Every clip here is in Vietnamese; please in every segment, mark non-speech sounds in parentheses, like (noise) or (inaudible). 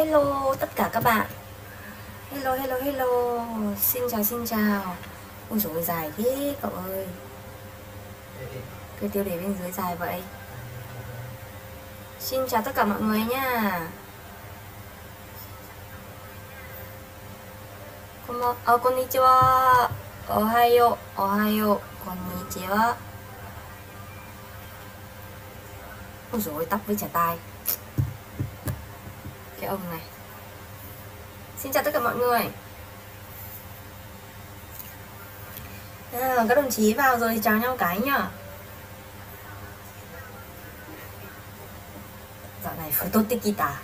hello tất cả các bạn. Hello hello hello. Xin chào xin chào. Ôi dồi dài thế cậu ơi. Cái tiêu đề bên dưới dài vậy. Xin chào tất cả mọi người nha. Como, à, ờ, konnichiwa. Ohayo Ohayo Konnichiwa. Ôi dồi tóc với chả tai ông này. Xin chào tất cả mọi người. À, Các đồng chí vào rồi chào nhau cái nhá. Dạo này photo tikita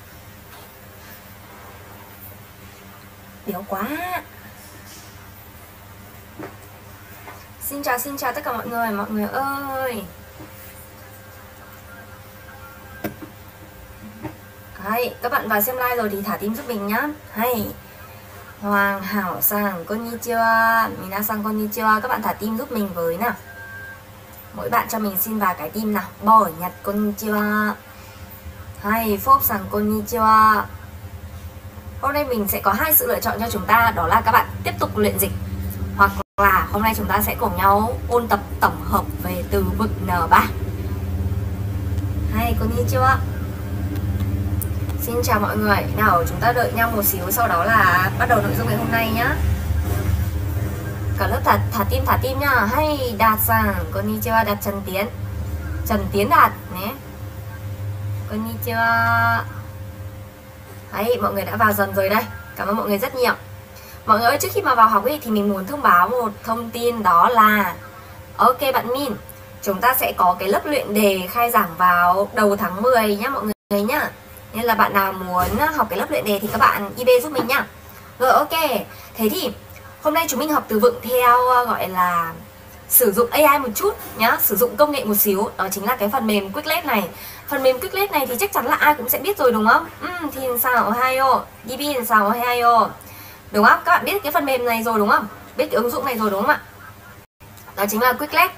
Béo quá. Xin chào xin chào tất cả mọi người Mọi người ơi. Hay, các bạn vào xem live rồi thì thả tim giúp mình nhá. Hay. Hoàng Hảo Sang Konnichiwa Minasan Konnichiwa Các bạn thả tim giúp mình với nào. Mỗi bạn cho mình xin vài cái tim nào. Bỏ Nhật Konnichiwa Hay Phốp Sang Konnichiwa Hôm nay mình sẽ có hai sự lựa chọn cho chúng ta Đó là các bạn tiếp tục luyện dịch Hoặc là hôm nay chúng ta sẽ cùng nhau ôn tập tổng hợp về từ vựng N3 Hay Konnichiwa Xin chào mọi người. Nào chúng ta đợi nhau một xíu Sau đó là bắt đầu nội dung ngày hôm nay nhá. Cả lớp thả, thả tim thả tim nhá. Hay Đạt sang Konnichiwa Đạt Trần Tiến. Trần Tiến Đạt nhé Konnichiwa Đấy mọi người đã vào dần rồi đây. Cảm ơn mọi người rất nhiều. Mọi người ơi trước khi mà vào học ấy, thì mình muốn thông báo một thông tin đó là Ok bạn Min Chúng ta sẽ có cái lớp luyện đề khai giảng vào đầu tháng 10 nhá mọi người nhá nên là bạn nào muốn học cái lớp luyện đề thì các bạn IB giúp mình nhá Rồi ok Thế thì hôm nay chúng mình học từ vựng theo ờ, gọi là sử dụng AI một chút nhá Sử dụng công nghệ một xíu Đó chính là cái phần mềm Quizlet này Phần mềm Quizlet này thì chắc chắn là ai cũng sẽ biết rồi đúng không? Ừ, thì sao Ohio DB sao Ohio Đúng không? Các bạn biết cái phần mềm này rồi đúng không? Biết cái ứng dụng này rồi đúng không ạ? Đó chính là Quizlet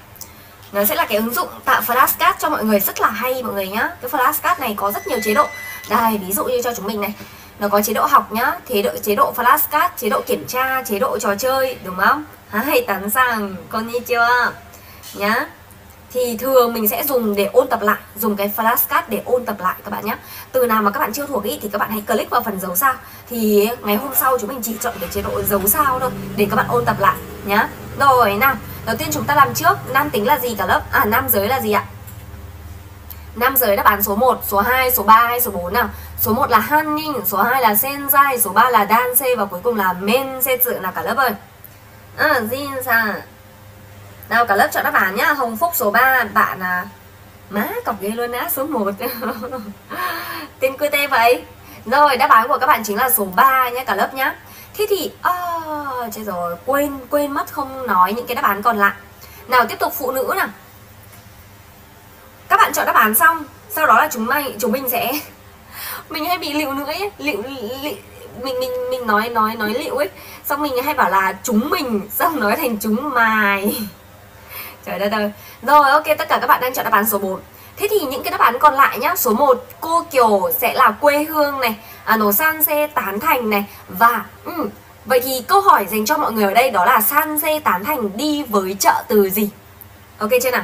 nó sẽ là cái ứng dụng tạo flashcard cho mọi người rất là hay mọi người nhá cái flashcard này có rất nhiều chế độ đây, ví dụ như cho chúng mình này. Nó có chế độ học nhá chế độ chế độ flashcard chế độ kiểm tra, chế độ trò chơi, đúng không? Hay tán sang konnichiwa nhá. Thì thường mình sẽ dùng để ôn tập lại, dùng cái flashcard để ôn tập lại các bạn nhé từ nào mà các bạn chưa thuộc ý thì các bạn hãy click vào phần dấu sao. Thì ngày hôm sau chúng mình chỉ chọn cái chế độ dấu sao thôi, để các bạn ôn tập lại nhá. Rồi, nào, đầu tiên chúng ta làm trước, nam tính là gì cả lớp? À nam giới là gì ạ? Nam giới đáp án số 1, số 2, số 3 hay số 4 nào? Số 1 là Han số 2 là Senzai, số 3 là Danse và cuối cùng là Men Se Tự nào cả lớp ơi. À, Jin sa Nào cả lớp chọn đáp án nhá. Hồng Phúc số 3, bạn à Má cọc ghê luôn á, số 1 (laughs) Tên cư tê vậy. Rồi, đáp án của các bạn chính là số 3 nhé cả lớp nhá. Thế thì, à, chết rồi, quên, quên mất không nói những cái đáp án còn lại. Nào tiếp tục phụ nữ nào các bạn chọn đáp án xong sau đó là chúng này chúng mình sẽ mình hay bị liệu nữa ấy liệu, liệu mình mình mình nói nói nói liệu ấy. Xong mình hay bảo là chúng mình xong nói thành chúng mài trời đất ơi. Rồi ok tất cả các bạn đang chọn đáp án số 4 Thế thì những cái đáp án còn lại nhá Số 1 cô Kiều sẽ là quê hương này à, Nổ san xe tán thành này Và ừ, Vậy thì câu hỏi dành cho mọi người ở đây đó là San xe tán thành đi với chợ từ gì? Ok chưa nào?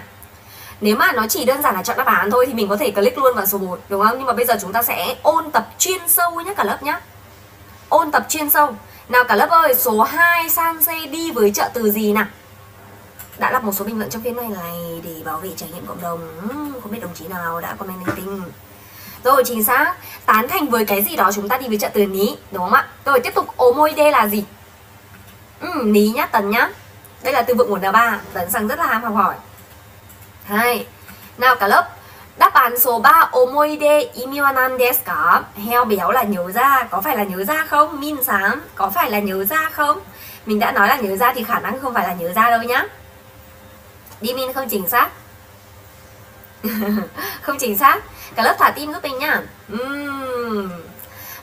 Nếu mà nó chỉ đơn giản là chọn đáp án thôi thì mình có thể click luôn vào số 1 đúng không? Nhưng mà bây giờ chúng ta sẽ ôn tập chuyên sâu nhé cả lớp nhé Ôn tập chuyên sâu Nào cả lớp ơi, số 2 Sanse đi với trợ từ gì nào? Đã lập một số bình luận trong phiên này này để bảo vệ trải nghiệm cộng đồng hmm, Không biết đồng chí nào đã comment linh tinh Rồi chính xác Tán thành với cái gì đó chúng ta đi với trợ từ ní Đúng không ạ? Rồi tiếp tục ố môi đê là gì? Ừ, ní nhá, tần nhá Đây là từ vựng của N3 Tấn sang rất là ham học hỏi はい nào cả lớp, Đáp án số 3 Omoide imi wa nan desu ka? Heo béo là nhớ ra, Có phải là nhớ ra không? Min sáng Có phải là nhớ ra không? Mình đã nói là nhớ ra thì khả năng không phải là nhớ ra đâu nhá Đi min, không chính xác (laughs) Không chính xác Cả lớp thả tim giúp mình nhá uhm.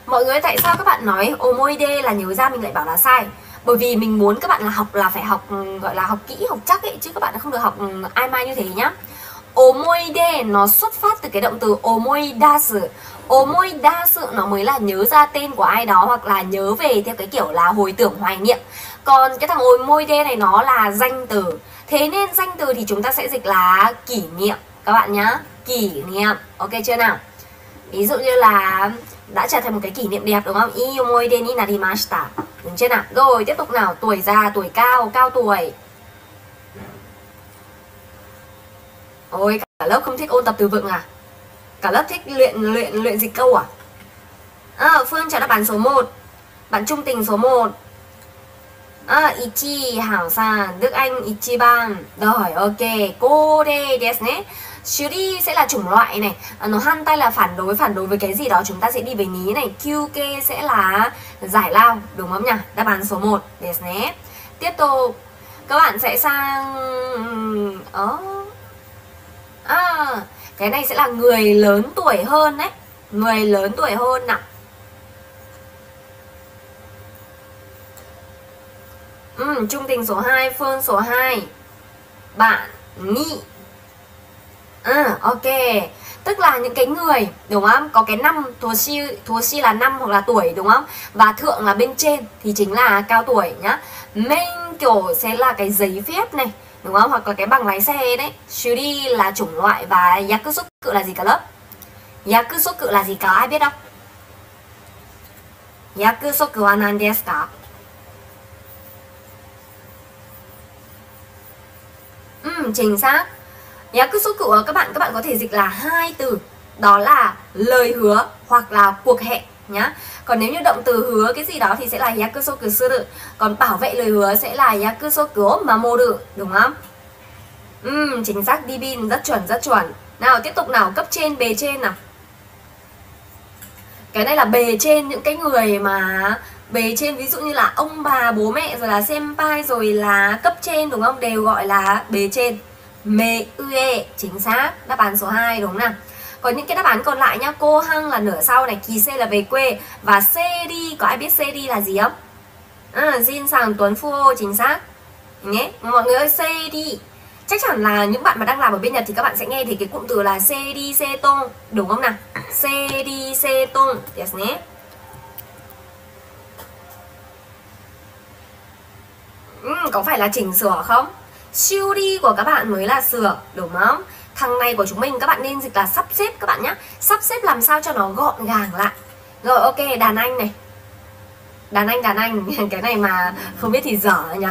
Mọi người, tại sao các bạn nói Omoide là nhớ ra mình lại bảo là sai bởi vì mình muốn các bạn là học, là phải học, gọi là học kỹ, học chắc ấy, chứ các bạn không được học ừ, ai mai như thế nhá. Omoide nó xuất phát từ cái động từ omoidasu omoidasu đa sự. Nó mới là nhớ ra tên của ai đó hoặc là nhớ về theo cái kiểu là hồi tưởng, hoài niệm. Còn cái thằng omoide này nó là danh từ. Thế nên danh từ thì chúng ta sẽ dịch là kỷ niệm, các bạn nhá. Kỷ niệm, ok chưa nào? Ví dụ như là đã trở thành một cái kỷ niệm đẹp đúng không? Iyomoi de ni narimashita đúng chưa nào? Rồi tiếp tục nào. Tuổi già tuổi cao cao tuổi. Ôi cả lớp không thích ôn tập từ vựng à? Cả lớp thích luyện luyện luyện dịch câu à? À, Phương trả đáp án số 1 Bạn trung tình số 1 À, Ichi Hảo San. Đức Anh Ichiban. Rồi, ok. Cô đây, desu ne Shuri sẽ là chủng loại này. À, nó han tay là phản đối Phản đối với cái gì đó chúng ta sẽ đi về ní này. Qk sẽ là giải lao Đúng không nhỉ? Đáp án số 1 desu ne Tiếp tục. Các bạn sẽ sang oh. À cái này sẽ là người lớn tuổi hơn đấy. Người lớn tuổi hơn nào ừ, trung tình số 2 phương số 2 bạn nghĩ à, ok. Tức là những cái người đúng không? Có cái năm thua si thua si là năm hoặc là tuổi đúng không? Và thượng là bên trên thì chính là cao tuổi nhá. Main kiểu sẽ là cái giấy phép này đúng không? Hoặc là cái bằng lái xe đấy. Shuri là chủng loại và yakusoku là gì cả lớp? Yakusoku là gì cả ai biết không? Yakusoku wa nan desu ka Ừ, chính xác. Yakusoku các bạn các bạn có thể dịch là hai từ. Đó là lời hứa hoặc là cuộc hẹn nhá. Còn nếu như động từ hứa cái gì đó thì sẽ là yakusoku suru còn bảo vệ lời hứa sẽ là yakusoku mamoru đúng không? Ừm, chính xác Dibin rất chuẩn rất chuẩn. Nào tiếp tục nào cấp trên bề trên nào. Cái này là bề trên những cái người mà Bề trên ví dụ như là ông bà bố mẹ rồi là senpai rồi là cấp trên đúng không? Đều gọi là bề trên. Mê ue chính xác. Đáp án số 2 đúng nào? Còn những cái đáp án còn lại nhá. Cô Hăng là nửa sau này Kỳ C là về quê. Và C đi Có ai biết C đi là gì không? À, Jin Sàng Tuấn Phu chính xác. Nhé Mọi người ơi C đi chắc chắn là những bạn mà đang làm ở bên Nhật thì các bạn sẽ nghe thì cái cụm từ là seri seton đúng không nào? Seri seton yes nhé. Ừ, có phải là chỉnh sửa không? Siêu đi của các bạn mới là sửa, đúng không? Thằng này của chúng mình, các bạn nên dịch là sắp xếp các bạn nhé sắp xếp làm sao cho nó gọn gàng lại. Rồi, ok, đàn anh này. Đàn anh đàn anh. (laughs) Cái này mà không biết thì dở nhỉ?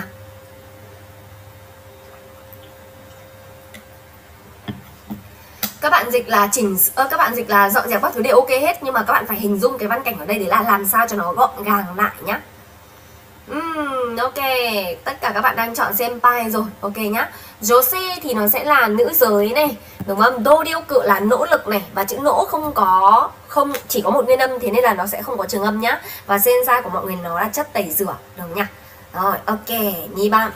Các bạn dịch là chỉnh ơ, các bạn dịch là dọn dẹp các thứ đều ok hết, nhưng mà các bạn phải hình dung cái văn cảnh ở đây để là làm sao cho nó gọn gàng lại nhá. Uhm, ok, tất cả các bạn đang chọn senpai rồi, ok nhá. Jose thì nó sẽ là nữ giới này, đúng không? Đô điêu cự là nỗ lực này. Và chữ nỗ không có, không chỉ có một nguyên âm Thế nên là nó sẽ không có trường âm nhá. Và senpai của mọi người nó là chất tẩy rửa, đúng nhá? Rồi, ok, nhí bạn.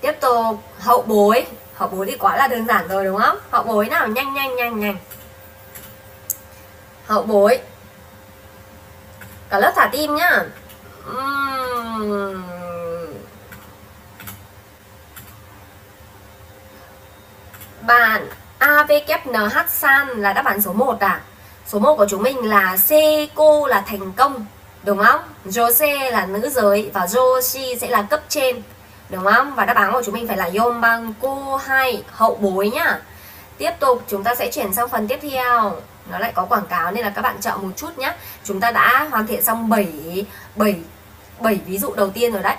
Tiếp tục, hậu bối. Hậu bối thì quá là đơn giản rồi đúng không? Hậu bối nào? Nhanh nhanh nhanh nhanh. Hậu bối. Cả lớp thả tim nhá. Bạn AVKNH San là đáp án số 1 à? Số 1 của chúng mình là Seiko là thành công, Đúng không? Jose là nữ giới Và Joshi sẽ là cấp trên, Đúng không? Và đáp án của chúng mình phải là Yom cô 2 hậu bối nhá. Tiếp tục, chúng ta sẽ chuyển sang phần tiếp theo. Nó lại có quảng cáo nên là các bạn chọn một chút nhá. Chúng ta đã hoàn thiện xong 7 7 7 ví dụ đầu tiên rồi đấy.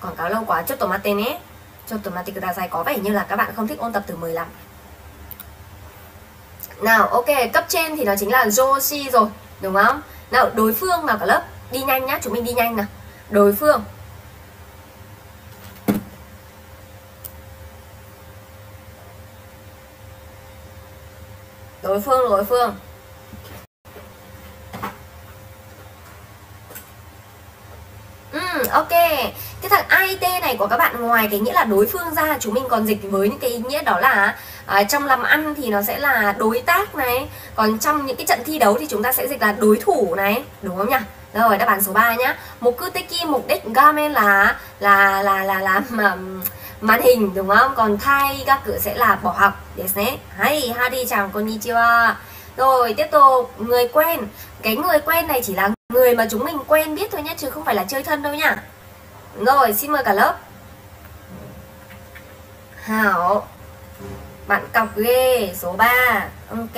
Quảng cáo lâu quá, chút tomate nhé Chút tomate dài có vẻ như là các bạn không thích ôn tập từ 10 lắm Nào, ok, cấp trên thì nó chính là Joshi rồi Đúng không? Nào, đối phương nào cả lớp? Đi nhanh nhá, chúng mình đi nhanh nào. Đối phương. Đối phương đối phương. Ừ, ok Cái thằng IT này của các bạn ngoài cái nghĩa là đối phương ra Chúng mình còn dịch với những cái ý nghĩa đó là à, Trong làm ăn thì nó sẽ là đối tác này Còn trong những cái trận thi đấu thì chúng ta sẽ dịch là đối thủ này Đúng không nhỉ? Rồi đáp án số 3 nhá Mục cư teki mục đích gamen là Là là là là mà màn hình đúng không? Còn thay các cửa sẽ là bỏ học. Desu ne. Hay, hadi chào konnichiwa. rồi tiếp tục người quen cái người quen này chỉ là người mà chúng mình quen biết thôi nhé chứ không phải là chơi thân đâu nhá. Rồi xin mời cả lớp. Hảo. Bạn cọc ghê số 3 ok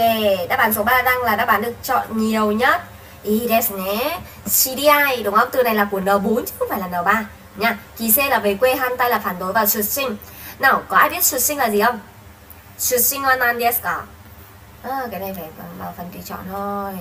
đáp án số 3 đang là đáp án được chọn nhiều nhất. Ý desu ne CDI đúng không? Từ này là của N4 chứ không phải là N3 nha kỳ C là về quê han tay là phản đối vào xuất sinh. Nào có ai biết xuất sinh là gì không? Xuất sinh là nan desu cả. À, cái này phải vào phần tùy chọn thôi.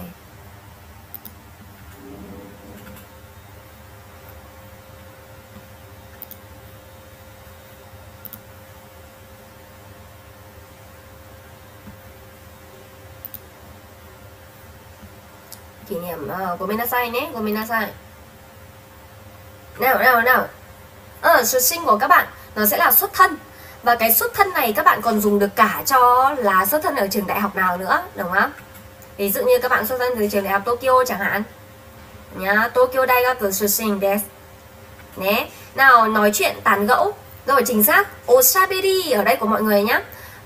Kỷ niệm à, của Menasai nhé của Menasai nào nào nào. Ờ xuất sinh của các bạn nó sẽ là xuất thân. Và cái xuất thân này các bạn còn dùng được cả cho là xuất thân ở trường đại học nào nữa đúng không? Ví dụ như các bạn xuất thân từ trường đại học Tokyo chẳng hạn. Nhá Tokyo Daigaku Shushin desu nhé nào nói chuyện tán gẫu. Rồi chính xác Oshaberi ở đây của mọi người nhá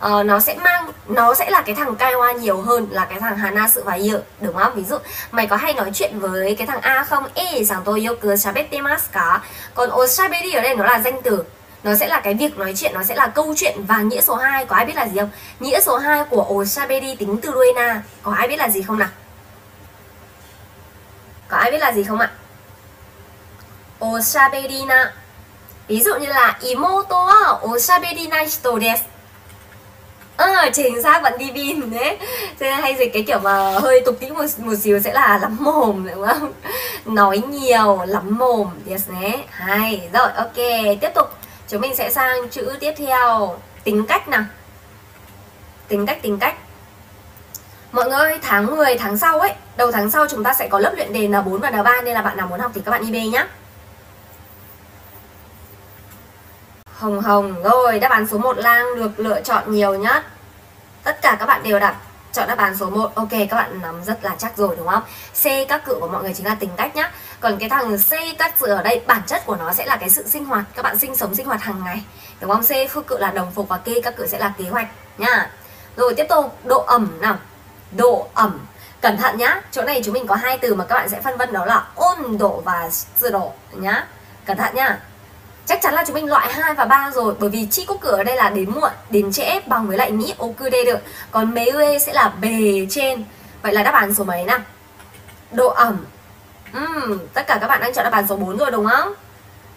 uh, nó sẽ mang nó sẽ là cái thằng cai hoa nhiều hơn là cái thằng Hana sự và yêu đúng không? Ví dụ mày có hay nói chuyện với cái thằng A không? E rằng tôi yêu cứ shabetemasu cả. Còn oshaberi ở đây nó là danh từ. Nó sẽ là cái việc nói chuyện nó sẽ là câu chuyện và nghĩa số 2 có ai biết là gì không? Nghĩa số 2 của oshaberi tính từ đuôi na có ai biết là gì không nào? Có ai biết là gì không ạ? Oshaberi na. Ví dụ như là imoto wa oshaberi na hito desu ờ chính xác bạn đi bin đấy. Thế hay dịch cái kiểu mà hơi tục tĩu một, một xíu sẽ là lắm mồm đúng không? Nói nhiều lắm mồm. Yes nhé hay. Rồi ok. Tiếp tục. Chúng mình sẽ sang chữ tiếp theo. Tính cách nào? Tính cách tính cách. Mọi người ơi, tháng 10 tháng sau ấy, đầu tháng sau chúng ta sẽ có lớp luyện đề N4 và N3 nên là bạn nào muốn học thì các bạn đi IB nhá. Hồng hồng, rồi đáp án số 1 lang được lựa chọn nhiều nhất. Tất cả các bạn đều đặt chọn đáp án số 1 Ok, các bạn nắm rất là chắc rồi, đúng không? C, các cự của mọi người chính là tính cách nhá. Còn cái thằng C, các cự ở đây, bản chất của nó sẽ là cái sự sinh hoạt. Các bạn sinh sống, sinh hoạt hàng ngày, Đúng không? C phước cự là đồng phục và k. các cự sẽ là kế hoạch nhá. Rồi tiếp tục, độ ẩm nào? Độ ẩm. Cẩn thận nhá. Chỗ này chúng mình có hai từ mà các bạn sẽ phân vân đó là ôn độ và sự độ nhá. Cẩn thận nhá chắc chắn là chúng mình loại 2 và 3 rồi bởi vì chi cúc cửa ở đây là đến muộn đến trễ bằng với lại nghĩ okude được. Còn meue sẽ là bề trên. Vậy là đáp án số mấy nào? Độ ẩm. Uhm, tất cả các bạn đang chọn đáp án số 4 rồi đúng không?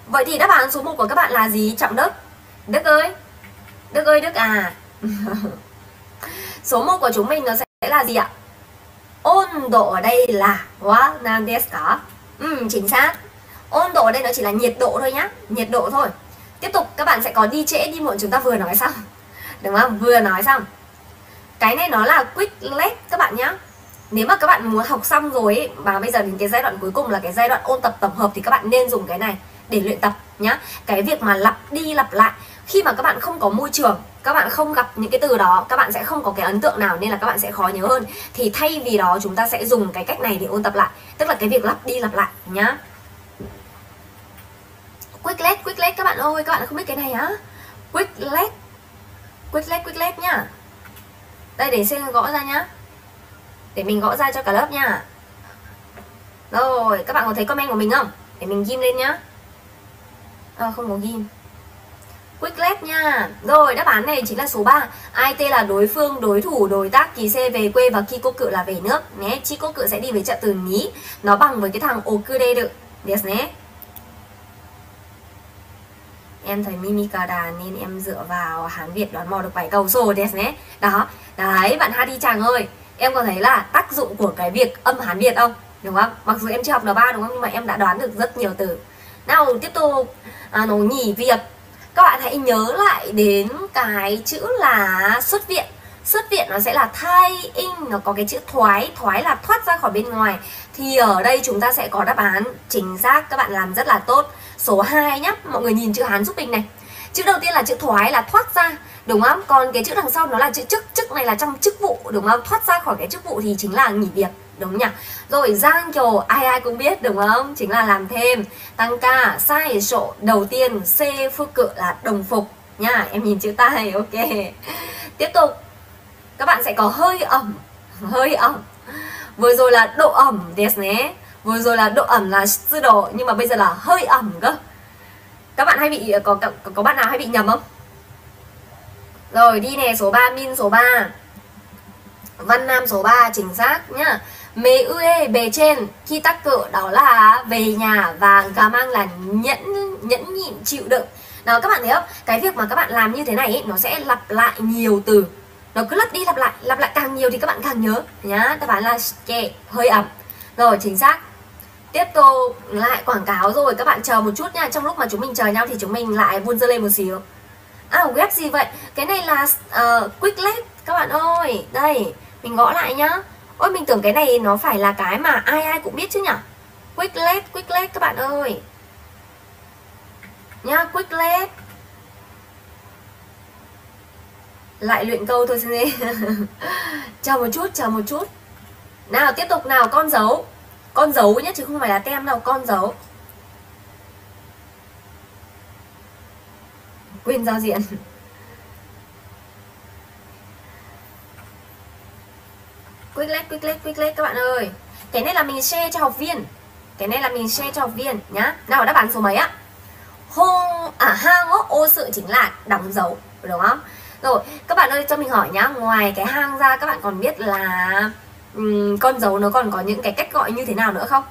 Vậy thì đáp án số 1 của các bạn là gì? Trọng đức. Đức ơi. Đức ơi đức à. (laughs) Số 1 của chúng mình nó sẽ là gì ạ? Ôn độ ở đây là quá nam desu ka ừ, chính xác ôn độ ở đây nó chỉ là nhiệt độ thôi nhá. Nhiệt độ thôi. Tiếp tục các bạn sẽ có đi trễ đi muộn chúng ta vừa nói xong. (laughs) Đúng không? Vừa nói xong. Cái này nó là quick let các bạn nhá. Nếu mà các bạn muốn học xong rồi ấy, và bây giờ đến cái giai đoạn cuối cùng là cái giai đoạn ôn tập tổng hợp thì các bạn nên dùng cái này để luyện tập nhá. Cái việc mà lặp đi lặp lại. Khi mà các bạn không có môi trường các bạn không gặp những cái từ đó các bạn sẽ không có cái ấn tượng nào nên là các bạn sẽ khó nhớ hơn. Thì thay vì đó chúng ta sẽ dùng cái cách này để ôn tập lại. Tức là cái việc lặp đi lặp lại nhá. Quizlet, Quizlet các bạn ơi, các bạn không biết cái này á. Quizlet Quizlet, Quizlet nhá Đây để xem gõ ra nhá. Để mình gõ ra cho cả lớp nhá Rồi, các bạn có thấy comment của mình không? Để mình ghim lên nhá. À, không có ghim. Quizlet nha. Rồi, đáp án này chính là số 3 IT là đối phương, đối thủ, đối tác Kỳ xe về quê và khi cô cự là về nước? Nhé Chi cô cự sẽ đi với trợ từ ní. Nó bằng với cái thằng Okude được. Yes nhé em thấy Mimikada nên em dựa vào Hán Việt đoán mò được bảy câu rồi desu nhé. Đó đấy bạn Hadi chàng ơi em có thấy là tác dụng của cái việc âm Hán Việt không? Đúng không? Mặc dù em chưa học N3 đúng không? Nhưng mà em đã đoán được rất nhiều từ. Nào tiếp tục. À, nó nhỉ việc. Các bạn hãy nhớ lại đến cái chữ là xuất viện. Xuất viện nó sẽ là thai in nó có cái chữ thoái thoái là thoát ra khỏi bên ngoài. Thì ở đây chúng ta sẽ có đáp án chính xác. Các bạn làm rất là tốt số 2 nhá, mọi người nhìn chữ hán giúp mình này. Chữ đầu tiên là chữ thoái, là thoát ra, đúng không? Còn cái chữ đằng sau nó là chữ chức. Chức này là trong chức vụ, đúng không? Thoát ra khỏi cái chức vụ thì chính là nghỉ việc, đúng nhỉ? Rồi giang kiều, ai ai cũng biết, đúng không? Chính là làm thêm. Tăng ca, sai sổ, đầu tiên, c, phước cự là đồng phục nha em nhìn chữ tay ok. Tiếp tục. Các bạn sẽ có hơi ẩm hơi ẩm. Vừa rồi là độ ẩm desu vừa rồi là độ ẩm là dư độ nhưng mà bây giờ là hơi ẩm cơ. Các bạn hay bị ờ, có, có có bạn nào hay bị nhầm không? Rồi đi nè số 3 min số 3 Văn Nam số 3 chính xác nhá. Mê ue bề trên. Khi tắc cự đó là về nhà và gà mang là nhẫn nhẫn nhịn chịu đựng. Đó các bạn thấy không? Cái việc mà các bạn làm như thế này ấy, nó sẽ lặp lại nhiều từ. Nó cứ lặp đi lặp lại lặp lại càng nhiều thì các bạn càng nhớ nhá. Đáp án là kệ hơi ẩm. Rồi chính xác tiếp tục lại quảng cáo rồi các bạn chờ một chút nha. Trong lúc mà chúng mình chờ nhau thì chúng mình lại vun dơ lên một xíu. À web gì vậy? Cái này là ờ, uh, quicklet các bạn ơi. Đây mình gõ lại nhá. Ôi mình tưởng cái này nó phải là cái mà ai ai cũng biết chứ nhỉ quicklet quicklet các bạn ơi. Nhá quicklet lại luyện câu thôi xin đi (laughs) chờ một chút chờ một chút. Nào tiếp tục nào con dấu con dấu nhé chứ không phải là tem đâu con dấu. Quên giao diện. Quicklet, Quicklet, Quicklet các bạn ơi. Cái này là mình share cho học viên. Cái này là mình share cho học viên nhá. Nào đáp án số mấy á? Hông, à hang ô sự chính là đóng dấu Đúng không? Rồi các bạn ơi cho mình hỏi nhá. Ngoài cái hang ra các bạn còn biết là um, Con dấu nó còn có những cái cách gọi như thế nào nữa không?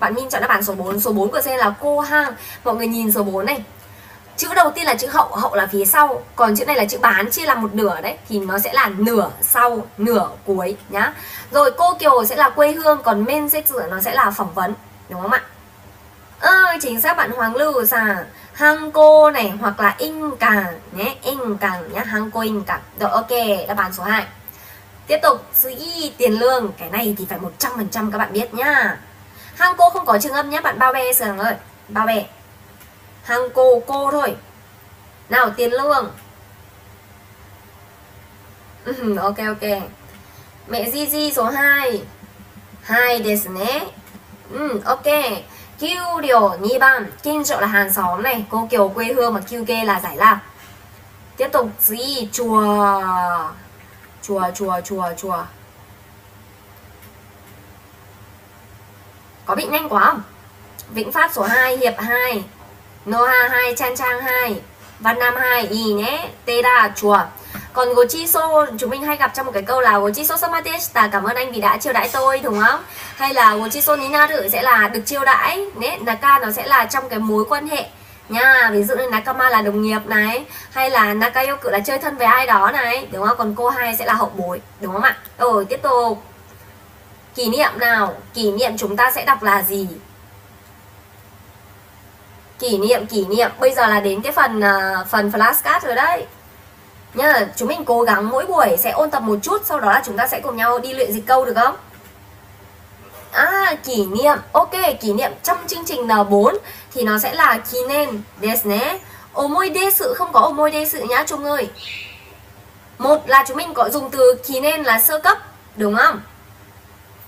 Bạn Min chọn đáp án số 4 Số 4 của C là cô hang. Mọi người nhìn số 4 này. Chữ đầu tiên là chữ hậu hậu là phía sau. Còn chữ này là chữ bán chia làm một nửa đấy. Thì nó sẽ là nửa sau nửa cuối nhá. Rồi cô kiều sẽ là quê hương còn men sẽ sửa nó sẽ là phỏng vấn đúng không ạ? Ơi chính xác bạn hoàng lưu là hang cô này hoặc là in càng nhé. In càng nhá. Hang cô in càng. Rồi ok đáp án số 2 tiếp tục sự y tiền lương. Cái này thì phải 100% các bạn biết nhá. Hang cô không có trường âm nhé bạn bao bè sườn ơi bao bè. Hàng cô cô thôi. Nào tiền lương. Ừ, ok ok. Mẹ Gigi số 2 2 desu ne ừ, ok. Kiêu điều nhi ban. Kinh trợ là hàng xóm này. Cô Kiều quê hương mà Kiêu kê là giải lao. Tiếp tục gì chùa. Chùa chùa chùa chùa Có bị nhanh quá không? Vĩnh Phát số 2 Hiệp 2 Noha 2, Chan Trang 2 Văn Nam 2, Y nhé Teda chùa còn Gochiso chúng mình hay gặp trong một cái câu là Gochiso Samateshita cảm ơn anh vì đã chiêu đãi tôi đúng không? Hay là Gochiso Ninaru sẽ là được chiêu đãi Nế, Naka nó sẽ là trong cái mối quan hệ nha ví dụ như Nakama là đồng nghiệp này hay là Nakayoku là chơi thân với ai đó này đúng không? Còn cô hai sẽ là hậu bối đúng không ạ? Rồi tiếp tục. Kỷ niệm nào? Kỷ niệm chúng ta sẽ đọc là gì? Kỷ niệm kỷ niệm. Bây giờ là đến cái phần uh, phần flashcard rồi đấy. Nhá chúng mình cố gắng mỗi buổi sẽ ôn tập một chút sau đó là chúng ta sẽ cùng nhau đi luyện dịch câu được không? À, kỷ niệm. Ok, kỷ niệm trong chương trình N4 thì nó sẽ là kinen desu ne. Omoi sự không có omoi sự nhá Trung ơi. Một là chúng mình có dùng từ kinen là sơ cấp, đúng không?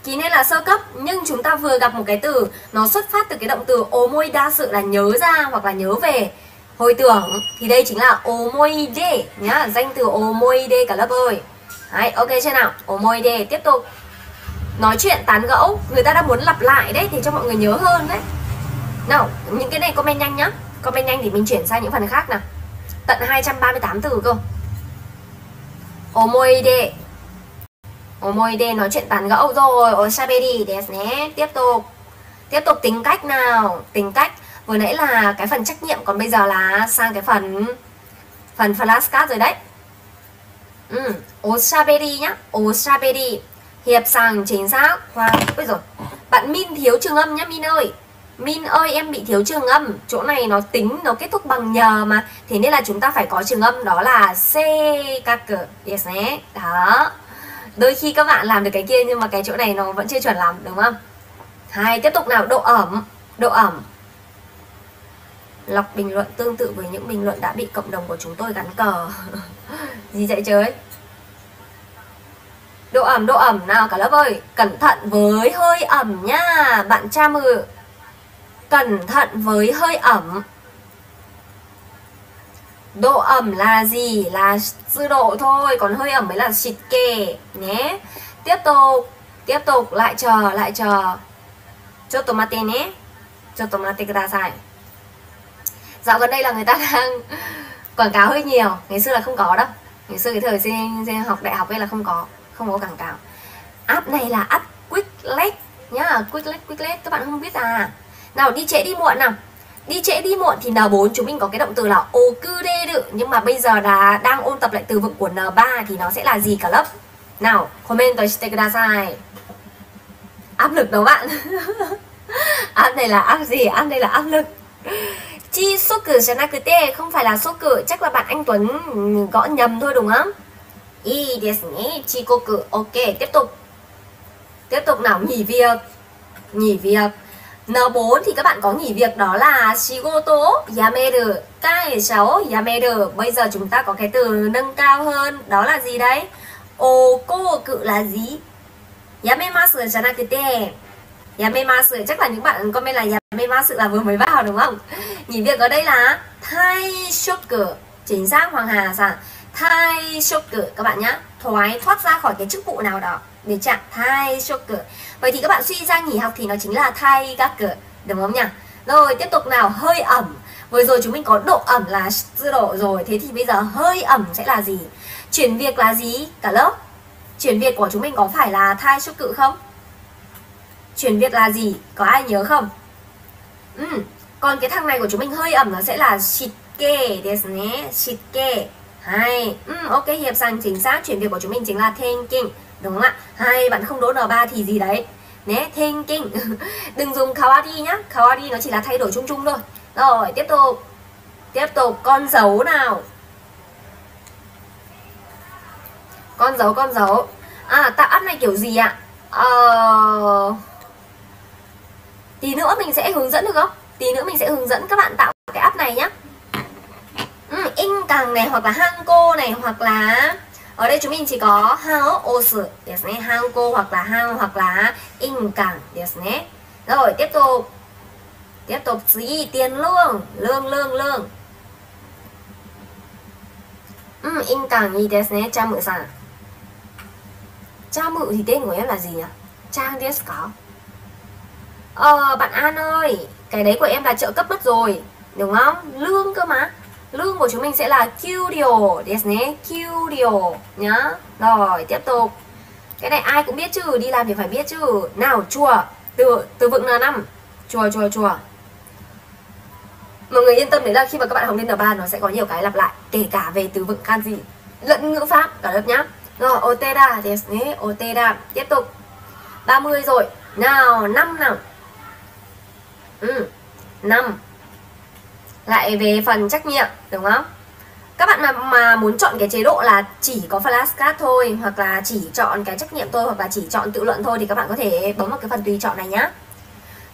Kinen nên là sơ cấp nhưng chúng ta vừa gặp một cái từ nó xuất phát từ cái động từ omoi đa sự là nhớ ra hoặc là nhớ về hồi tưởng thì đây chính là omoide nhá danh từ omoide cả lớp ơi Đấy, ok chưa nào omoide tiếp tục nói chuyện tán gẫu người ta đang muốn lặp lại đấy thì cho mọi người nhớ hơn đấy nào, những cái này comment nhanh nhá. Comment nhanh thì mình chuyển sang những phần khác nào. Tận 238 từ cơ. Omoide Omoide nói chuyện tán gẫu rồi. Oshabedi desu ne Tiếp tục. Tiếp tục tính cách nào? Tính cách, Vừa nãy là cái phần trách nhiệm, Còn bây giờ là sang cái phần Phần flashcard rồi đấy. Ừ. Oshabedi nhá. Oshabedi Hiệp sàng chính xác. Wow bây rồi Bạn Min thiếu trường âm nhá, Min ơi. Min ơi, em bị thiếu trường âm. Chỗ này nó tính, nó kết thúc bằng nhờ mà. Thế nên là chúng ta phải có trường âm, Đó là C các cờ Yes nhé. Đó. Đôi khi các bạn làm được cái kia nhưng mà cái chỗ này nó vẫn chưa chuẩn lắm, đúng không? Hai, tiếp tục nào. Độ ẩm. Độ ẩm. Lọc bình luận tương tự với những bình luận đã bị cộng đồng của chúng tôi gắn cờ. (laughs) Gì dạy chơi độ ẩm độ ẩm. Nào cả lớp ơi, cẩn thận với hơi ẩm nhá bạn cha mừ cẩn thận với hơi ẩm. Độ ẩm là gì? Là dư độ thôi Còn hơi ẩm mới là xịt kề nhé. Tiếp tục tiếp tục lại chờ lại chờ. Cho mate nhé. Cho mate kudasai dạo gần đây là người ta đang (laughs) quảng cáo hơi nhiều. Ngày xưa là không có đâu. Ngày xưa cái thời sinh, sinh học đại học ấy là không có không có quảng cáo. App này là app Quicklet nhá. Quicklet Quicklet các bạn không biết à? Nào, đi trễ đi muộn nào. Đi trễ đi muộn thì N4 chúng mình có cái động từ là ô cư đê đự. Nhưng mà bây giờ là đang ôn tập lại từ vựng của N3 thì nó sẽ là gì cả lớp? Nào, comment tới shite kudasai áp lực đó bạn (laughs) áp này là áp gì? Áp này là áp lực. Chi số cử janakute không phải là số cử. Chắc là bạn anh Tuấn gõ nhầm thôi đúng không? Y desu ne chi cử. Ok, tiếp tục. Tiếp tục nào, nghỉ việc. Nghỉ việc. N4 thì các bạn có nghỉ việc đó là shigoto yameru kaeshao yameru bây giờ chúng ta có cái từ nâng cao hơn, đó là gì đấy? Okoku cự là gì? Yamemasu janakute yamemasu, chắc là những bạn comment là yamemasu là vừa mới vào đúng không? Nghỉ việc ở đây là thai shoku chính xác, hoàng hà dạ. rằng thai shoku các bạn nhá. Thoái thoát ra khỏi cái chức vụ nào đó để trạng thai shoku vậy thì các bạn suy ra nghỉ học thì nó chính là thai gaku đúng không nhỉ? Rồi tiếp tục nào hơi ẩm. Vừa rồi chúng mình có độ ẩm là dư độ rồi thế thì bây giờ hơi ẩm sẽ là gì? Chuyển việc là gì? Cả lớp. Chuyển việc của chúng mình có phải là thai shoku cự không? Chuyển việc là gì? Có ai nhớ không? Ừ. còn cái thằng này của chúng mình hơi ẩm nó sẽ là shike desu ne shike hay ừ, ok hiệp rằng chính xác. Chuyển việc của chúng mình chính là thinking đúng không ạ? Hai bạn không đỗ n3 thì gì đấy? Nhé thinking (laughs) đừng dùng kawari nhá. Kawari nó chỉ là thay đổi chung chung thôi. Rồi tiếp tục. Tiếp tục con dấu nào? Con dấu con dấu. À tạo app này kiểu gì ạ? Ờ... tí nữa mình sẽ hướng dẫn được không? Tí nữa mình sẽ hướng dẫn các bạn tạo cái app này nhá. Ừ, in càng này hoặc là hang cô này hoặc là ở đây chúng mình chỉ có hao osu desu ne cô hoặc là hao hoặc là in càng desu ne rồi tiếp tục. Tiếp tục gì tiền lương lương lương lương. Ừ, in càng gì desu ne cha mự san cha mự thì tên của em là gì nhỉ? Trang desu có. Ờ bạn an ơi cái đấy của em là trợ cấp mất rồi đúng không? Lương cơ mà lương của chúng mình sẽ là kyuryo desu ne kyurio nhá. Rồi tiếp tục. Cái này ai cũng biết chứ đi làm thì phải biết chứ. Nào chùa từ từ vựng là năm. Chùa chùa chùa. Mọi người yên tâm đấy là khi mà các bạn học lên N3 nó sẽ có nhiều cái lặp lại kể cả về từ vựng kanji lẫn ngữ pháp cả lớp nhá. Rồi oteda desu ne oteda. Tiếp tục. 30 rồi. Nào năm nào. Ừ, năm lại về phần trách nhiệm đúng không? Các bạn mà, mà muốn chọn cái chế độ là chỉ có flashcard thôi hoặc là chỉ chọn cái trách nhiệm thôi hoặc là chỉ chọn tự luận thôi thì các bạn có thể bấm vào cái phần tùy chọn này nhá.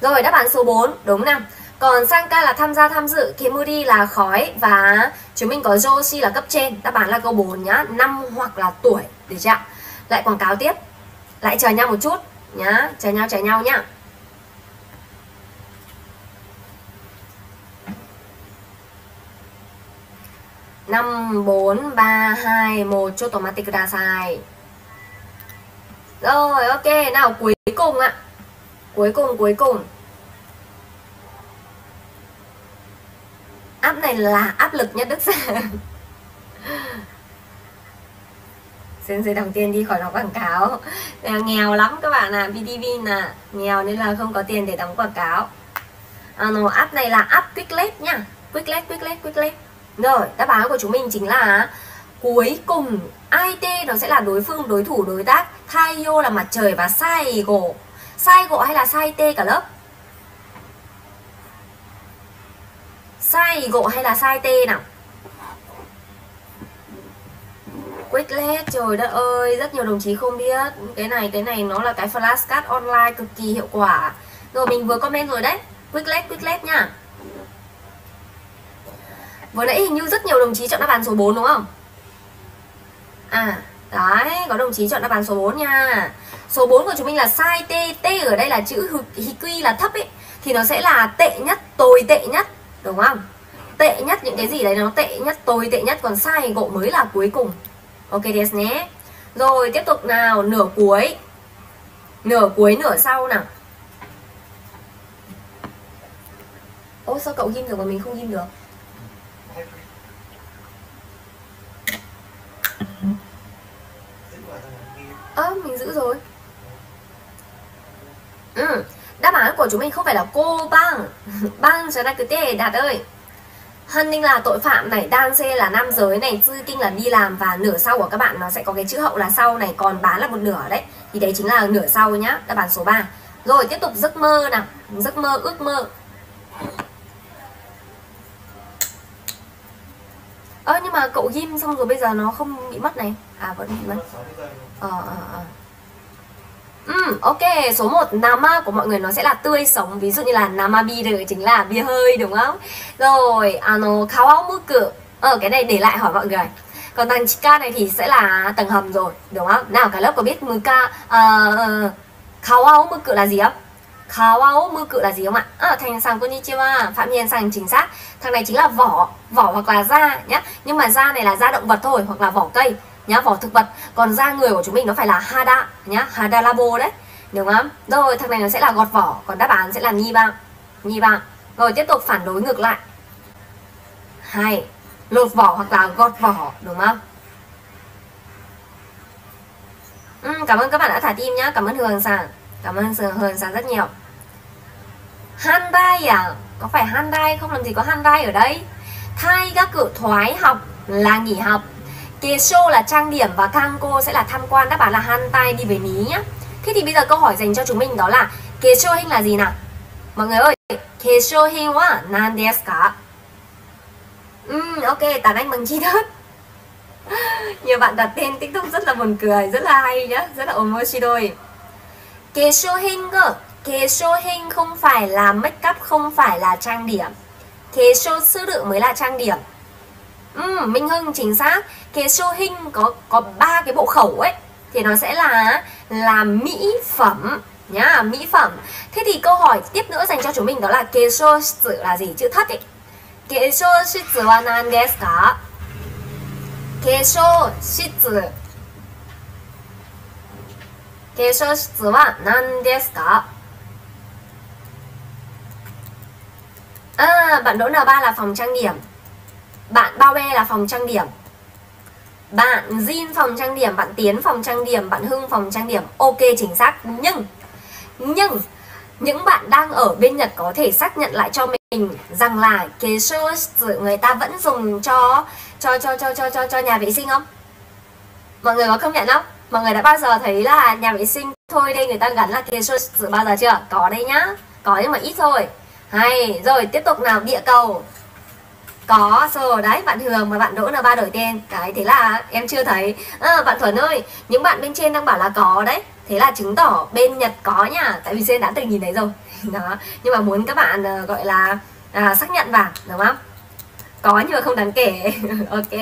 Rồi đáp án số 4 đúng nè còn Sanka là tham gia tham dự Kemuri là khói và chúng mình có Joshi là cấp trên. Đáp án là câu 4 nhá năm hoặc là tuổi được chưa lại quảng cáo tiếp. Lại chờ nhau một chút nhá chờ nhau chờ nhau nhá. 5, 4, 3, 2, 1 cho automatic ra sai. Rồi ok nào cuối cùng ạ. Cuối cùng cuối cùng. Áp này là áp lực nhất Đức Sàng (laughs) Xin giấy đồng tiền đi khỏi đóng quảng cáo. Nghèo lắm các bạn ạ à BTV là nghèo nên là không có tiền để đóng quảng cáo. À, nó app này là app Quicklet nhá Quicklet, Quicklet, Quicklet rồi, đáp án của chúng mình chính là cuối cùng. IT nó sẽ là đối phương, đối thủ, đối tác. Taiyo là mặt trời và Sai Gỗ. Sai Gỗ hay là Sai T cả lớp? Sai Gỗ hay là Sai T nào? Quizlet, trời đất ơi, rất nhiều đồng chí không biết. Cái này, cái này nó là cái flashcard online cực kỳ hiệu quả. Rồi mình vừa comment rồi đấy. Quizlet, Quizlet nha. Vừa nãy hình như rất nhiều đồng chí chọn đáp án số 4 đúng không? À, đấy, có đồng chí chọn đáp án số 4 nha. Số 4 của chúng mình là sai T T ở đây là chữ quy là thấp ấy. Thì nó sẽ là tệ nhất, tồi tệ nhất Đúng không? Tệ nhất những cái gì đấy nó tệ nhất, tồi tệ nhất. Còn sai gộ mới là cuối cùng. Ok desu nhé. Rồi tiếp tục nào nửa cuối. Nửa cuối nửa sau nào. Ô sao cậu ghim được mà mình không ghim được? Ơ à, mình giữ rồi ừ đáp án của chúng mình không phải là cô băng băng cho ra cứ tê đạt ơi Hân Ninh là tội phạm này, Đan Xê là nam giới này, Dư Kinh là đi làm và nửa sau của các bạn nó sẽ có cái chữ hậu là sau này, còn bán là một nửa đấy. Thì đấy chính là nửa sau nhá, đáp án số 3. Rồi tiếp tục giấc mơ nào, giấc mơ, ước mơ. Ơ nhưng mà cậu ghim xong rồi bây giờ nó không bị mất này. À vẫn bị mất. Ờ ờ ờ. Ừ, ok, số 1 Nama của mọi người nó sẽ là tươi sống Ví dụ như là Nama beer chính là bia hơi đúng không? Rồi, ano kawamuku Ờ, cái này để lại hỏi mọi người Còn thằng Chika này thì sẽ là tầng hầm rồi Đúng không? Nào, cả lớp có biết Muka ờ, ờ, uh, Kawamuku là gì không? Kawamuku là gì không ạ? Ờ, à, thành sang konnichiwa Phạm Hiền sang chính xác Thằng này chính là vỏ, vỏ hoặc là da nhá Nhưng mà da này là da động vật thôi Hoặc là vỏ cây nhá vỏ thực vật. Còn da người của chúng mình nó phải là hada nhá hada labo đấy. Đúng không? Rồi thằng này nó sẽ là gọt vỏ còn đáp án sẽ là nhi bang. Nhi bang. Rồi tiếp tục phản đối ngược lại. Hai lột vỏ hoặc là gọt vỏ đúng không? Ừ, cảm ơn các bạn đã thả tim nhá. Cảm ơn hường sàng. Cảm ơn hường sàng rất nhiều. Handai à có phải Handai không? Làm gì có Handai ở đây? Thay các cự thoái học là nghỉ học. Kesho là trang điểm và Kanko sẽ là tham quan đáp án là Hantai đi về Ní nhá. Thế thì bây giờ câu hỏi dành cho chúng mình đó là Kesho hình là gì nào? Mọi người ơi Kesho hình wa nan desu ka Uhm, Ok tán anh bằng chi thức. (laughs) Nhiều bạn đặt tên tiktok rất là buồn cười Rất là hay nhá Rất là omoshiroi Kesho hình cơ Kesho hình không phải là make up Không phải là trang điểm. Kesho sư lượng mới là trang điểm. Ừ, Minh Hưng chính xác cái show hình có có ba cái bộ khẩu ấy thì nó sẽ là là mỹ phẩm nhá mỹ phẩm. Thế thì câu hỏi tiếp nữa dành cho chúng mình đó là kế sô shitsu là gì? Chữ thất ấy. Kế kesho shitsu là nan desu ka kế sô kesho kế sô shitsu là nan desu ka À, bạn Đỗ n ba là phòng trang điểm. Bạn Bao bê là phòng trang điểm bạn Jin phòng trang điểm, bạn Tiến phòng trang điểm, bạn Hưng phòng trang điểm Ok chính xác Nhưng Nhưng những bạn đang ở bên Nhật có thể xác nhận lại cho mình rằng là cái shows người ta vẫn dùng cho cho cho cho cho cho cho nhà vệ sinh không? Mọi người có công nhận không? Mọi người đã bao giờ thấy là nhà vệ sinh thôi đây người ta gắn là cái shows bao giờ chưa? Có đây nhá. Có nhưng mà ít thôi. Hay, rồi tiếp tục nào địa cầu có rồi đấy bạn Hường và bạn Đỗ là ba đổi tên. Cái thế là em chưa thấy. À, Bạn Thuần ơi những bạn bên trên đang bảo là có đấy. Thế là chứng tỏ bên Nhật có nha Tại vì Sen đã từng nhìn thấy rồi. (laughs) Đó Nhưng mà muốn các bạn uh, gọi là à, xác nhận vào đúng không? Có nhưng mà không đáng kể. (laughs) Ok.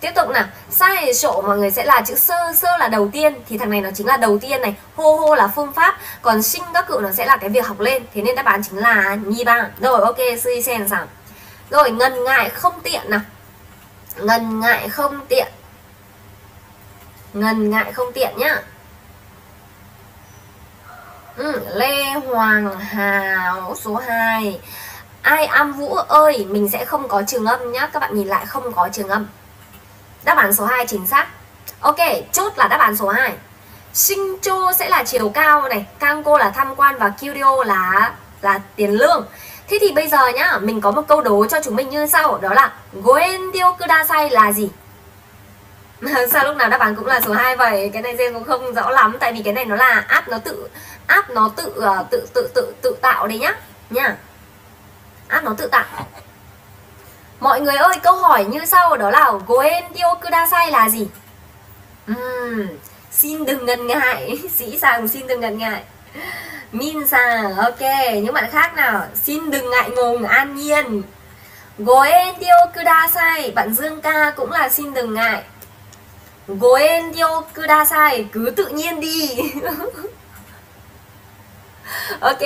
Tiếp tục nào. Sai sổ mọi người sẽ là chữ sơ Sơ là đầu tiên. Thì thằng này nó chính là đầu tiên này. Hô hô là phương pháp. Còn sinh các cựu nó sẽ là cái việc học lên. Thế nên đáp án chính là nhi ba. Rồi ok suy sen rằng rồi ngần ngại không tiện nào. Ngần ngại không tiện. Ngần ngại không tiện nhá. Ừ, Lê Hoàng Hào số 2 Ai am Vũ ơi Mình sẽ không có trường âm nhá. Các bạn nhìn lại không có trường âm. Đáp án số 2 chính xác. Ok chốt là đáp án số 2 Sinh chô sẽ là chiều cao này. Kanko là tham quan và Kyrio là là tiền lương. Thế thì bây giờ nhá, mình có một câu đố cho chúng mình như sau Đó là Goendio Kudasai là gì? (laughs) Sao lúc nào đáp án cũng là số 2 vậy? Cái này zen cũng không rõ lắm Tại vì cái này nó là app nó tự App nó tự ờ, tự tự tự tự tạo đấy nhá Nha App nó tự tạo Mọi người ơi, câu hỏi như sau Đó là Goendio Kudasai là gì? Uhm, xin đừng ngần ngại (laughs) Sĩ Sàng xin đừng ngần ngại Min sang, ok, những bạn khác nào? Xin đừng ngại ngùng, an nhiên. Goendio kudasai Bạn Dương ca cũng là xin đừng ngại. Goendio kudasai Cứ tự nhiên đi. (laughs) Ok.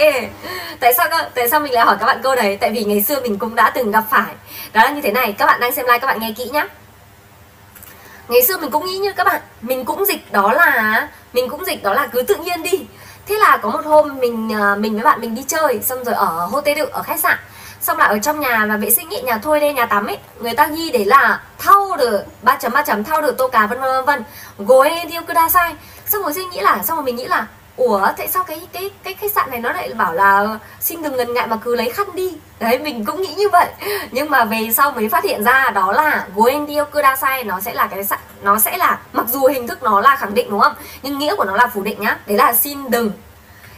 Tại sao tại sao mình lại hỏi các bạn câu đấy? Tại vì ngày xưa mình cũng đã từng gặp phải. Đó là như thế này Các bạn đang xem like các bạn nghe kỹ nhá. Ngày xưa mình cũng nghĩ như các bạn mình cũng dịch đó là mình cũng dịch đó là cứ tự nhiên đi thế là có một hôm mình ờ, mình với bạn mình đi chơi, xong rồi ở hotel ở khách sạn. Xong là ở trong nhà và vệ sinh ấy nhà thôi đây, nhà tắm ấy. Người ta ghi đấy là thau được ba chấm ba chấm, thau được tô cà, vân vân vân gối điêu cứ đa sai xong rồi suy nghĩ là, xong rồi mình nghĩ là ủa, tại sao cái cái cái khách sạn này nó lại bảo là, xin đừng ngần ngại mà cứ lấy khăn đi. Đấy, mình cũng nghĩ như vậy. Nhưng mà về sau mới phát hiện ra đó là goendio kudasai nó sẽ là cái nó sẽ là, mặc dù hình thức nó là khẳng định, đúng không? Nhưng nghĩa của nó là phủ định nhá. Đấy là xin đừng.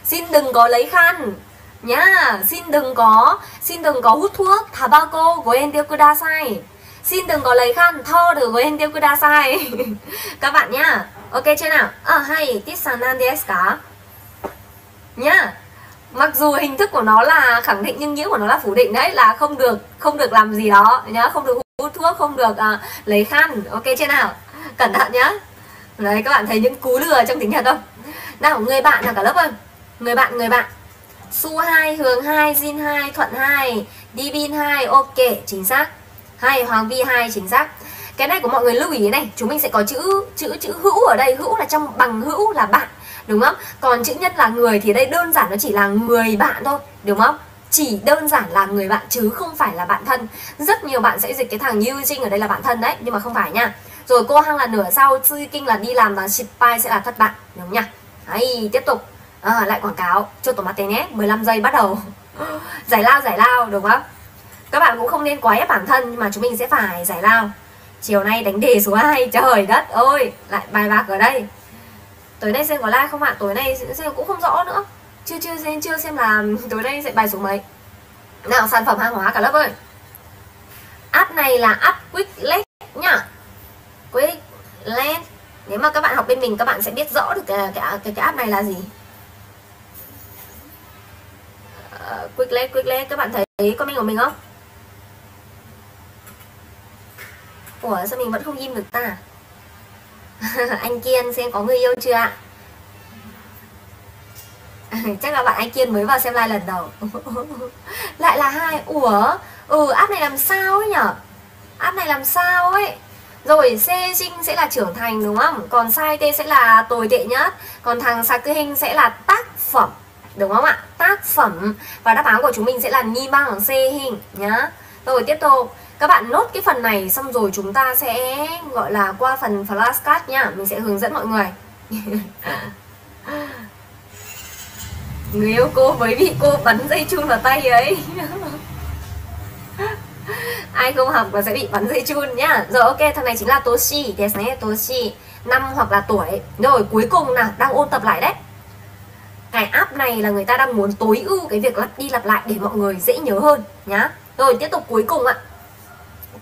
Xin đừng có lấy khăn nhá. Xin đừng có, xin đừng có hút thuốc. Tobacco goendio kudasai xin đừng có lấy khăn. Thô được goendio kudasai (laughs) các bạn nhá. Ok chưa nào? À hay. Tisanan desu ka nhá. Mặc dù hình thức của nó là khẳng định nhưng nghĩa của nó là phủ định đấy là không được không được làm gì đó nhá không được hút thuốc không được à, lấy khăn. Ok chưa nào? Cẩn thận nhá. Đấy các bạn thấy những cú lừa trong tiếng nhật không? Nào người bạn nào cả lớp ơi? Người bạn người bạn. Su 2 hướng 2 jin 2 thuận 2 đi bin 2 ok chính xác. Hay hoàng vi 2 chính xác. Cái này của mọi người lưu ý này chúng mình sẽ có chữ chữ chữ hữu ở đây. Hữu là trong bằng hữu là bạn đúng không? Còn chữ nhân là người thì đây đơn giản nó chỉ là người bạn thôi đúng không? Chỉ đơn giản là người bạn chứ không phải là bạn thân. Rất nhiều bạn sẽ dịch cái thằng như trinh ở đây là bạn thân đấy nhưng mà không phải nha. Rồi cô hăng là nửa sau sư kinh là đi làm và shippai sẽ là thất bạn đúng không nhỉ hay tiếp tục. À, lại quảng cáo cho tổ mặt nhé 15 giây bắt đầu. (laughs) Giải lao giải lao đúng không? Các bạn cũng không nên quá ép bản thân nhưng mà chúng mình sẽ phải giải lao. Chiều nay đánh đề số 2 trời đất ơi lại bài bạc ở đây tối nay xem có like không ạ? Tối nay xem cũng không rõ nữa. Chưa chưa xem chưa xem là (laughs) tối nay sẽ bài số mấy. Nào sản phẩm hàng hóa cả lớp ơi. App này là app Quicklet nhá. Quicklet nếu mà các bạn học bên mình các bạn sẽ biết rõ được cái cái cái, cái app này là gì. Ờ, uh, Quicklet Quicklet các bạn thấy comment của mình không? Ủa sao mình vẫn không im được ta? (laughs) Anh Kiên xem có người yêu chưa ạ? (laughs) Chắc là bạn anh Kiên mới vào xem live lần đầu. (laughs) Lại là hai. Ủa? Ừ app này làm sao ấy nhở? App này làm sao ấy? Rồi C Trinh sẽ là trưởng thành đúng không? Còn sai T sẽ là tồi tệ nhất. Còn thằng Sạc Tư Hình sẽ là tác phẩm, Đúng không ạ? Tác phẩm. Và đáp án của chúng mình sẽ là Ni bằng C hình nhá. Rồi, tiếp tục các bạn nốt cái phần này xong rồi chúng ta sẽ, gọi là, qua phần flashcard nhá mình sẽ hướng dẫn mọi người. (laughs) Người yêu cô mới bị cô bắn dây chun vào tay ấy. (laughs) Ai không học là sẽ bị bắn dây chun nhá. Rồi, ok, thằng này chính là toshi. Desu ne toshi. Năm hoặc là tuổi. Rồi, cuối cùng là đang ôn tập lại đấy. Cái app này là người ta đang muốn tối ưu cái việc lặp đi lặp lại để mọi người dễ nhớ hơn nhá. Rồi, tiếp tục cuối cùng ạ.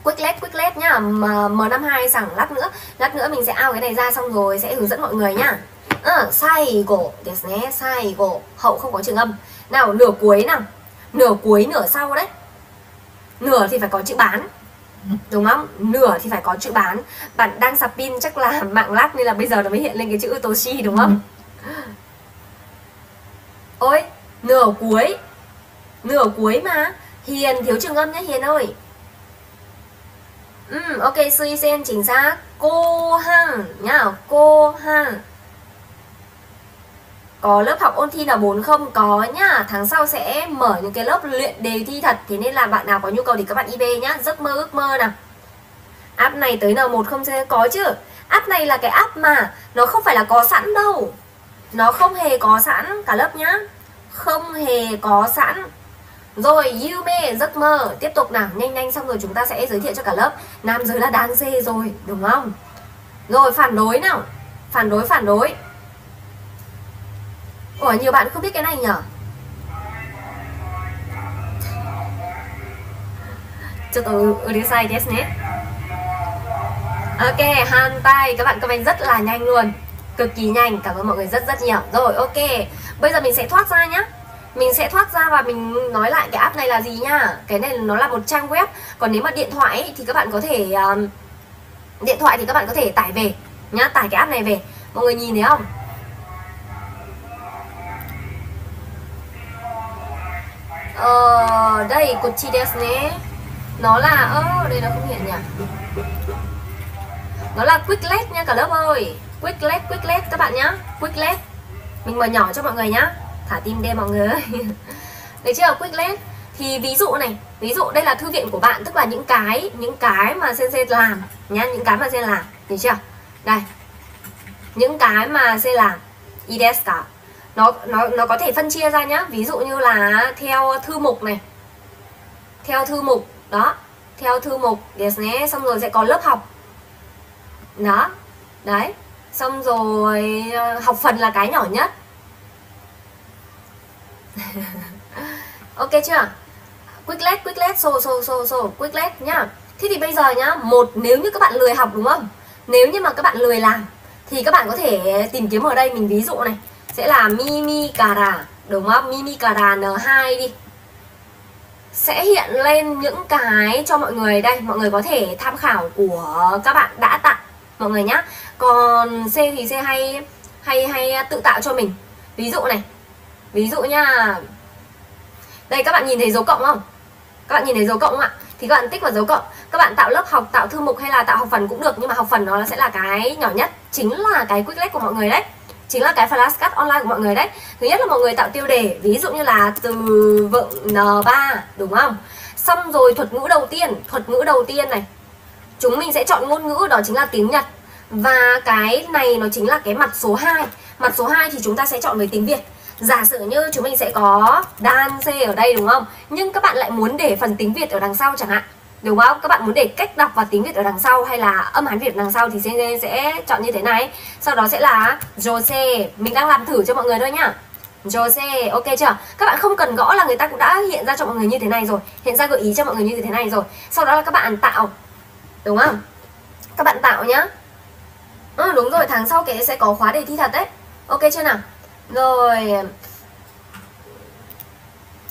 Quicklet Quicklet nhá. M52 sẵn lát nữa. Lát nữa mình sẽ ao cái này ra xong rồi sẽ hướng dẫn mọi người nhá. À, sai gỗ. Desu sai gỗ. Hậu không có trường âm. Nào nửa cuối nào. Nửa cuối nửa sau đấy. Nửa thì phải có chữ bán. Đúng không? Nửa thì phải có chữ bán. Bạn đang sạc pin chắc là (laughs) mạng lát nên là bây giờ nó mới hiện lên cái chữ toshi đúng không? Ôi nửa cuối. Nửa cuối mà. Hiền thiếu trường âm nhá hiền ơi. Ừ, ok, suy sen chính xác. Cô hăng nhá Cô hăng Có lớp học ôn thi nào 4 không? Có nhá Tháng sau sẽ mở những cái lớp luyện đề thi thật Thế nên là bạn nào có nhu cầu thì các bạn IB nhá Giấc mơ ước mơ nào. App này tới N1 không sẽ có chứ. App này là cái app mà Nó không phải là có sẵn đâu. Nó không hề có sẵn cả lớp nhá. Không hề có sẵn rồi Yume giấc mơ. Tiếp tục nào. Nhanh nhanh xong rồi chúng ta sẽ giới thiệu cho cả lớp. Nam giới là đáng dê rồi đúng không? Rồi phản đối nào. Phản đối phản đối. Ủa nhiều bạn không biết cái này nhở? Cho tôi sai yes, nhé. Ok, han tay. Các bạn comment rất là nhanh luôn. Cực kỳ nhanh, cảm ơn mọi người rất rất nhiều. Rồi, ok. Bây giờ mình sẽ thoát ra nhé mình sẽ thoát ra và mình nói lại cái app này là gì nhá cái này nó là một trang web. Còn nếu mà điện thoại ấy, thì các bạn có thể um, điện thoại thì các bạn có thể tải về nhá tải cái app này về. Mọi người nhìn thấy không? Ờ đây kochi desu nhé. Nó là ơ oh, đây nó không hiện nhỉ? Nó là quicklet nha cả lớp ơi. Quicklet quicklet các bạn nhá. Quicklet Mình mở nhỏ cho mọi người nhá. Thả tim đen mọi người ơi. (laughs) Được chưa? Quizlet thì ví dụ này, ví dụ đây là thư viện của bạn, tức là những cái những cái mà sensei làm nhá những cái mà sensei làm, được chưa? Đây. Những cái mà sensei làm ides cả. Nó nó nó có thể phân chia ra nhá. Ví dụ như là theo thư mục này. Theo thư mục, đó. Theo thư mục nhé xong rồi sẽ có lớp học. Đó. Đấy. Xong rồi ờ, học phần là cái nhỏ nhất. (laughs) ok chưa? Quizlet, Quizlet, so, so, so, so, Quizlet nhá. Thế thì bây giờ nhá, một nếu như các bạn lười học đúng không? Nếu như mà các bạn lười làm thì các bạn có thể tìm kiếm ở đây mình ví dụ này. Sẽ là Mimi Cara đúng không? Mimi Cara N2 đi. Sẽ hiện lên những cái cho mọi người. Đây mọi người có thể tham khảo của các bạn đã tặng mọi người nhá. Còn C thì C hay hay hay tự tạo cho mình. Ví dụ này ví dụ nha. Đây, các bạn nhìn thấy dấu cộng không? Các bạn nhìn thấy dấu cộng không ạ? Thì các bạn tích vào dấu cộng. Các bạn tạo lớp học, tạo thư mục hay là tạo học phần cũng được, nhưng mà học phần nó sẽ là cái nhỏ nhất. Chính là cái quicklet của mọi người đấy. Chính là cái flashcard online của mọi người đấy. Thứ nhất là mọi người tạo tiêu đề. Ví dụ như là từ vựng n3 đúng không? Xong rồi thuật ngữ đầu tiên. Thuật ngữ đầu tiên này. Chúng mình sẽ chọn ngôn ngữ, đó chính là tiếng nhật. Và cái này nó chính là cái mặt số 2 mặt số 2 thì chúng ta sẽ chọn với tiếng việt. Giả sử như chúng mình sẽ có đan C ở đây đúng không? Nhưng các bạn lại muốn để phần tiếng Việt ở đằng sau chẳng hạn Đúng không? Các bạn muốn để cách đọc và tiếng Việt ở đằng sau hay là âm Hán Việt đằng sau thì sẽ, sẽ chọn như thế này Sau đó sẽ là Jose Mình đang làm thử cho mọi người thôi nhá Jose, ok chưa? Các bạn không cần gõ là người ta cũng đã hiện ra cho mọi người như thế này rồi Hiện ra gợi ý cho mọi người như thế này rồi Sau đó là các bạn tạo Đúng không? Các bạn tạo nhá Ừ đúng rồi, tháng sau cái sẽ có khóa đề thi thật đấy Ok chưa nào? Rồi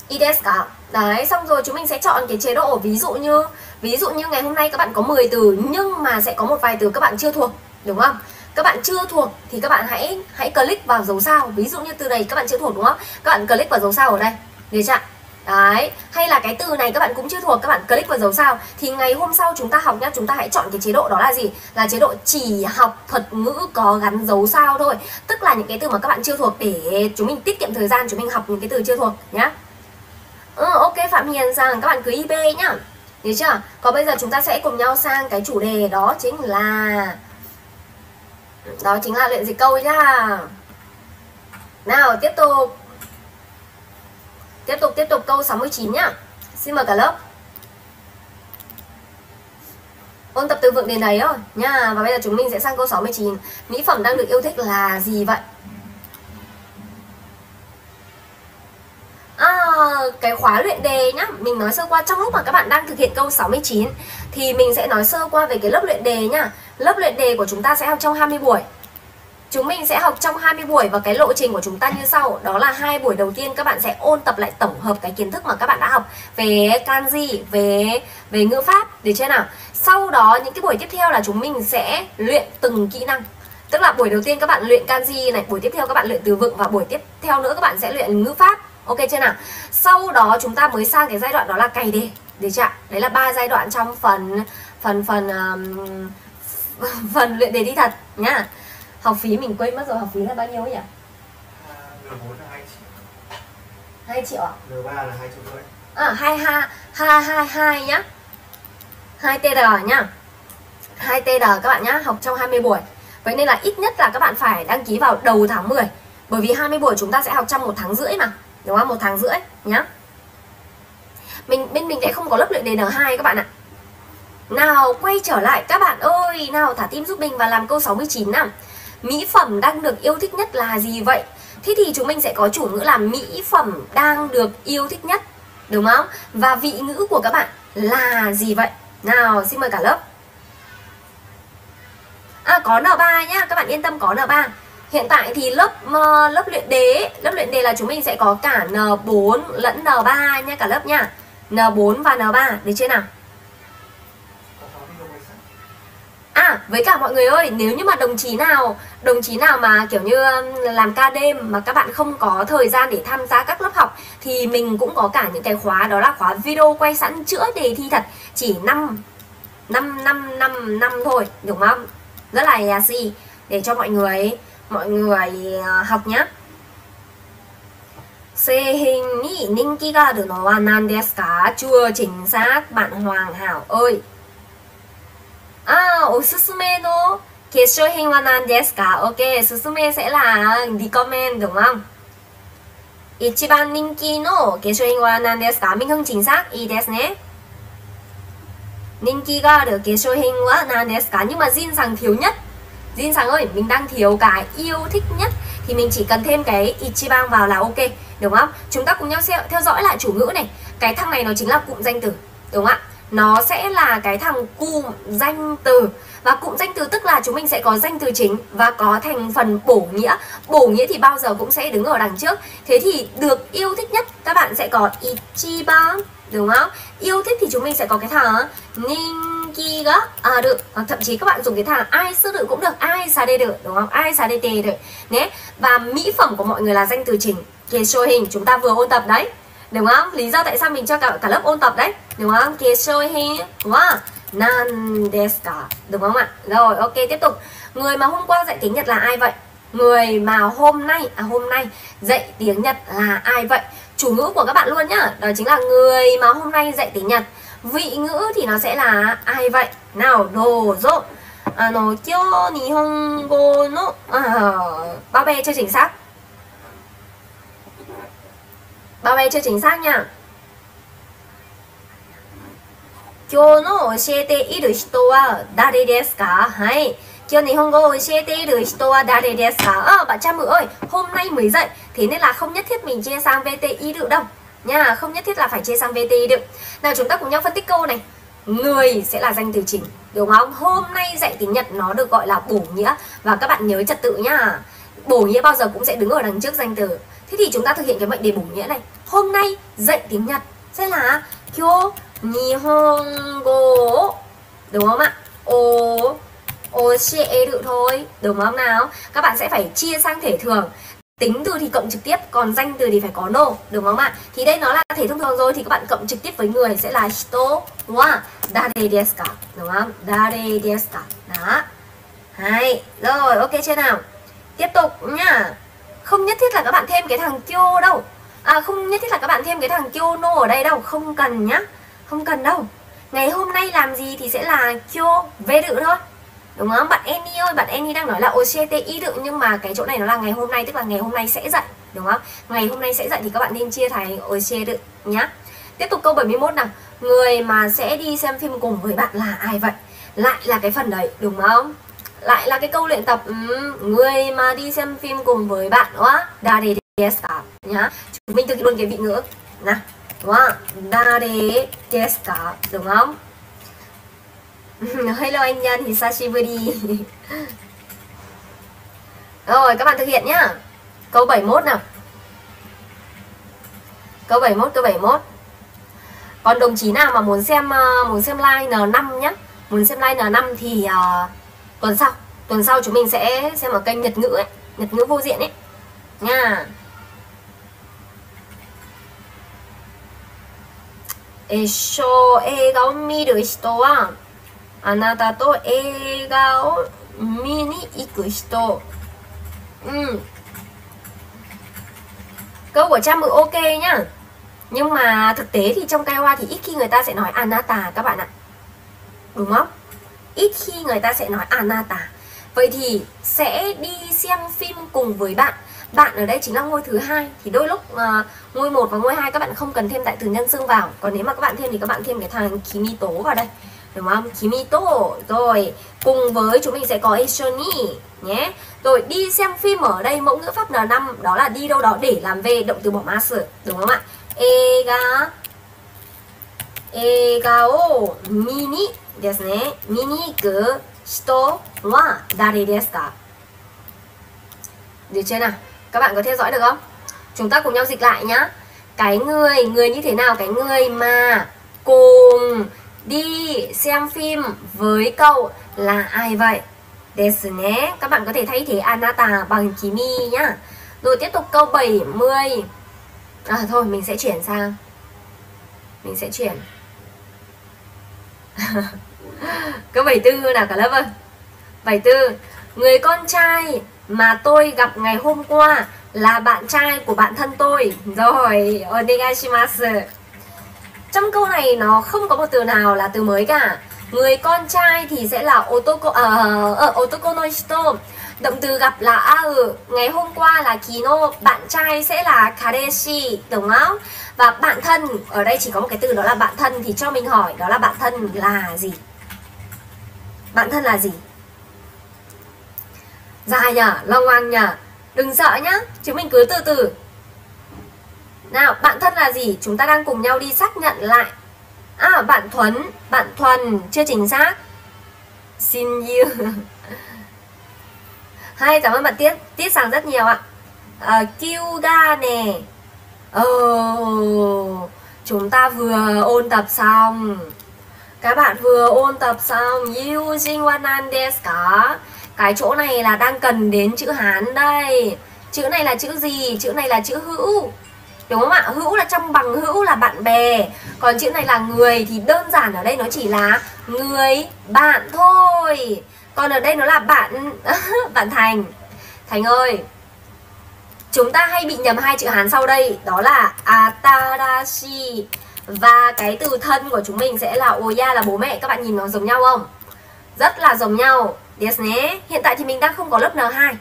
IDS cả Đấy, xong rồi chúng mình sẽ chọn cái chế độ ví dụ như Ví dụ như ngày hôm nay các bạn có 10 từ Nhưng mà sẽ có một vài từ các bạn chưa thuộc Đúng không? Các bạn chưa thuộc thì các bạn hãy hãy click vào dấu sao Ví dụ như từ này các bạn chưa thuộc đúng không? Các bạn click vào dấu sao ở đây Được chưa? Đấy, hay là cái từ này các bạn cũng chưa thuộc Các bạn click vào dấu sao. Thì ngày hôm sau chúng ta học nhá Chúng ta hãy chọn cái chế độ đó là gì? Là chế độ chỉ học thuật ngữ có gắn dấu sao thôi. Tức là những cái từ mà các bạn chưa thuộc Để chúng mình tiết kiệm thời gian Chúng mình học những cái từ chưa thuộc nhá. Ừ, Ok Phạm Hiền rằng các bạn cứ IB nhá. Được chưa? Còn bây giờ chúng ta sẽ cùng nhau sang cái chủ đề Đó chính là Đó chính là luyện dịch câu nhá. Nào tiếp tục. Tiếp tục tiếp tục câu 69 nhá. Xin mời cả lớp. Ôn tập từ vựng đến đấy rồi nha. Và bây giờ chúng mình sẽ sang câu 69. Mỹ phẩm đang được yêu thích là gì vậy? À, cái khóa luyện đề nhá Mình nói sơ qua trong lúc mà các bạn đang thực hiện câu 69 Thì mình sẽ nói sơ qua về cái lớp luyện đề nhá Lớp luyện đề của chúng ta sẽ học trong 20 buổi Chúng mình sẽ học trong 20 buổi và cái lộ trình của chúng ta như sau. Đó là hai buổi đầu tiên các bạn sẽ ôn tập lại tổng hợp cái kiến thức mà các bạn đã học Về kanji, về về ngữ pháp, được chưa nào? Sau đó những cái buổi tiếp theo là chúng mình sẽ luyện từng kỹ năng. Tức là buổi đầu tiên các bạn luyện kanji này Buổi tiếp theo các bạn luyện từ vựng Và buổi tiếp theo nữa các bạn sẽ luyện ngữ pháp. Ok chưa nào? Sau đó chúng ta mới sang cái giai đoạn đó là cày đề Được chưa Đấy là ba giai đoạn trong phần Phần phần um, (laughs) phần luyện đề thi thật nhá học phí mình quên mất rồi học phí là bao nhiêu ấy nhỉ? N4 là 2 triệu. 2 triệu à? N3 là 2 triệu rưỡi. À 2 2 2 2 2 nhá. 2 TR nhá. 2 TR các bạn nhá học trong 20 buổi. Vậy nên là ít nhất là các bạn phải đăng ký vào đầu tháng 10 Bởi vì 20 buổi chúng ta sẽ học trong một tháng rưỡi mà Đúng không? Một tháng rưỡi nhá. Mình Bên mình sẽ không có lớp luyện đề N2 các bạn ạ. Nào quay trở lại. Các bạn ơi Nào thả tim giúp mình và làm câu 69 nào Mỹ phẩm đang được yêu thích nhất là gì vậy? Thế thì chúng mình sẽ có chủ ngữ là mỹ phẩm đang được yêu thích nhất Đúng không? Và vị ngữ của các bạn là gì vậy? Nào, xin mời cả lớp À, có N3 nhá, các bạn yên tâm có N3 Hiện tại thì lớp uh, lớp luyện đề Lớp luyện đề là chúng mình sẽ có cả N4 lẫn N3 nha cả lớp nha N4 và N3, được chưa nào? À với cả mọi người ơi nếu như mà đồng chí nào Đồng chí nào mà kiểu như um, làm ca đêm Mà các bạn không có thời gian để tham gia các lớp học Thì mình cũng có cả những cái khóa Đó là khóa video quay sẵn chữa đề thi thật Chỉ 5 5, 5, 5, 5 thôi Đúng không rất là yasi để cho mọi người mọi người ờ, học nhé 製品に人気があるのは何ですか chưa chính xác bạn Hoàng Hảo ơi À, おすすめの化粧品は何ですか Ok, すすめ sẽ là recommend đúng không? 一番人気の化粧品は何ですか Minh Hưng chính xác, いいですね人気がある化粧品は何ですか Nhưng mà Jin rằng thiếu nhất Jin rằng ơi, mình đang thiếu cái yêu thích nhất Thì mình chỉ cần thêm cái Ichiban vào là ok Đúng không? Chúng ta cùng nhau theo dõi lại chủ ngữ này Cái thằng này nó chính là cụm danh từ Đúng không ạ? Nó sẽ là cái thằng cụm danh từ. Và cụm danh từ tức là chúng mình sẽ có danh từ chính và có thành phần bổ nghĩa. Bổ nghĩa thì bao giờ cũng sẽ đứng ở đằng trước. Thế thì được yêu thích nhất, các bạn sẽ có ichiba, đúng không? Yêu thích thì chúng mình sẽ có cái thằng ninkiga. À được. Hoặc thậm chí các bạn dùng cái thằng ai sư được cũng được. Ai sa được, đúng không? Ai sa được. Nhé và mỹ phẩm của mọi người là danh từ chính. Kesho hình chúng ta vừa ôn tập đấy đúng không? Lý do tại sao mình cho cả cả lớp ôn tập đấy. Đúng không? Kesho hình wow nan desu ka đúng không ạ? Rồi ok tiếp tục. Người mà hôm qua dạy tiếng nhật là ai vậy? Người mà hôm nay à hôm nay dạy tiếng nhật là ai vậy? Chủ ngữ của các bạn luôn nhá. Đó chính là người mà hôm nay dạy tiếng nhật. Vị ngữ thì nó sẽ là ai vậy? Nào đồ dỗ à, nó kyo nihongo no. À, bao bè chưa chính xác? bao bè chưa chính xác nha 今日の教えている人は誰ですかはい。Kia này Hong Go chia tê được Hito Dare desu ka? À, bạn Trang Mự ơi, hôm nay mới dậy Thế nên là không nhất thiết mình chia sang VTI được đâu Nha, không nhất thiết là phải chia sang VTI được Nào chúng ta cùng nhau phân tích câu này Người sẽ là danh từ chính Đúng không? Hôm nay dạy tiếng Nhật nó được gọi là bổ nghĩa Và các bạn nhớ trật tự nhá Bổ nghĩa bao giờ cũng sẽ đứng ở đằng trước danh từ Thế thì chúng ta thực hiện cái mệnh đề bổ nghĩa này. Hôm nay dạy tiếng Nhật sẽ là Kyo Nihongo Đúng không ạ? Ô Oshieru e thôi. Đúng không nào? Các bạn sẽ phải chia sang thể thường Tính từ thì cộng trực tiếp, Còn danh từ thì phải có no Đúng không ạ? Thì đây nó là thể thông thường rồi Thì các bạn cộng trực tiếp với người sẽ là Hito wa. Dare desu ka. Đúng không? Dare desu ka. Đó. Hay. Rồi, ok chưa nào? Tiếp tục nhá không nhất thiết là các bạn thêm cái thằng kyo đâu. À không nhất thiết là các bạn thêm cái thằng kyono ở đây đâu. Không cần nhá. Không cần đâu. Ngày hôm nay làm gì thì sẽ là kyo về đự thôi. Đúng không? Bạn Annie ơi, bạn Annie đang nói là OCT y đựng nhưng mà cái chỗ này nó là ngày hôm nay, tức là ngày hôm nay sẽ dạy đúng không? Ngày hôm nay sẽ dạy thì các bạn nên chia thành OC đựng nhá. Tiếp tục câu 71 nào. Người mà sẽ đi xem phim cùng với bạn là ai vậy? Lại là cái phần đấy, đúng không? lại là cái câu luyện tập ừ, người mà đi xem phim cùng với bạn quá da đề desu nhá. Chúng mình thực hiện luôn cái vị ngữ. Nè wa da đề desu ka đúng không? (laughs) Hello anh nhân đi. (laughs) Rồi các bạn thực hiện nhá. Câu 71 nào. Câu 71 câu 71 còn đồng chí nào mà muốn xem ờ, muốn xem live N5 nhá? Muốn xem live N5 thì uh, tuần sau tuần sau chúng mình sẽ xem ở kênh nhật ngữ ấy, nhật ngữ vô diện ấy nha Esho eiga o miru hito wa anata to eiga o mi ni iku hito. Ừ. Câu của cha mượn ok nhá. Nhưng mà thực tế thì trong Kaiwa thì ít khi người ta sẽ nói anata các bạn ạ. Đúng không? Ít khi người ta sẽ nói anata. Vậy thì sẽ đi xem phim cùng với bạn. Bạn ở đây chính là ngôi thứ hai. Thì đôi lúc uh, ngôi một và ngôi hai các bạn không cần thêm đại từ nhân xưng vào. Còn nếu mà các bạn thêm thì các bạn thêm cái thằng kimito vào đây. Đúng không? Kimito. Rồi cùng với chúng mình sẽ có eshoni nhé. Rồi đi xem phim ở đây mẫu ngữ pháp n5 đó là đi đâu đó để làm về động từ bỏ masu đúng không ạ? Ega. Ega o mini. ですね見に行く人は誰ですか được chưa nào các bạn có theo dõi được không? Chúng ta cùng nhau dịch lại nhá Cái người, người như thế nào? Cái người mà cùng đi xem phim với cậu là ai vậy? Desu ne Các bạn có thể thay thế anata bằng kimi nhá Rồi tiếp tục câu 70 À thôi mình sẽ chuyển sang Mình sẽ chuyển (laughs) Câu 74 nào cả lớp ơi Bài tư Người con trai mà tôi gặp ngày hôm qua là bạn trai của bạn thân tôi. Rồi, onegaishimasu. Trong câu này nó không có một từ nào là từ mới cả. Người con trai thì sẽ là otoko uh, uh, otoko no hito. Động từ gặp là ao. Ngày hôm qua là kino, bạn trai sẽ là kareshi, đúng không? Và bạn thân, ở đây chỉ có một cái từ đó là bạn thân thì cho mình hỏi đó là bạn thân là gì? Bạn thân là gì? Dạ Dài nhỉ, long ngoan nhỉ Đừng sợ nhá, chúng mình cứ từ từ. Nào, bạn thân là gì? Chúng ta đang cùng nhau đi xác nhận lại. À, bạn Thuấn, bạn Thuần, chưa chính xác. Xin you. (laughs) Hay, cảm ơn bạn Tiết. Tiết sáng rất nhiều ạ. Ờ, à, Kyuga nè. Oh, chúng ta vừa ôn tập xong. Các bạn vừa ôn tập xong Yujin wanan desu ka cái chỗ này là đang cần đến chữ Hán đây. Chữ này là chữ gì? Chữ này là chữ hữu. Đúng không ạ? Hữu là trong bằng hữu là bạn bè. Còn chữ này là người thì đơn giản ở đây nó chỉ là người bạn thôi. Còn ở đây nó là bạn (laughs) bạn Thành. Thành ơi, Chúng ta hay bị nhầm hai chữ Hán sau đây. Đó là Atarashi. Và cái từ thân của chúng mình sẽ là Oya là bố mẹ. Các bạn nhìn nó giống nhau không? Rất là giống nhau. Yes nhé. Hiện tại thì mình đang không có lớp N2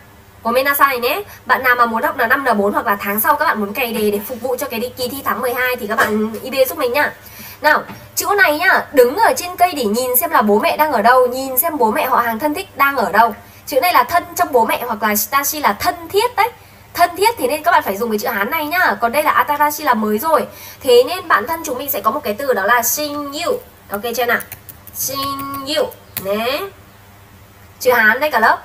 Gomenasai nhé Bạn nào mà muốn học N5, N4 hoặc là tháng sau các bạn muốn cày đề để phục vụ cho cái kỳ thi tháng 12 thì các bạn IB giúp mình nhá. Nào, chữ này nhá, đứng ở trên cây để nhìn xem là bố mẹ đang ở đâu Nhìn xem bố mẹ họ hàng thân thích đang ở đâu. Chữ này là thân trong bố mẹ hoặc là Stashi là thân thiết đấy. Thân thiết thì nên các bạn phải dùng cái chữ Hán này nhá. Còn đây là Atarashi là mới rồi. Thế nên bản thân chúng mình sẽ có một cái từ đó là Shinyu. Ok chưa nào? Shinyu. Nè. Chữ Hán đây cả lớp.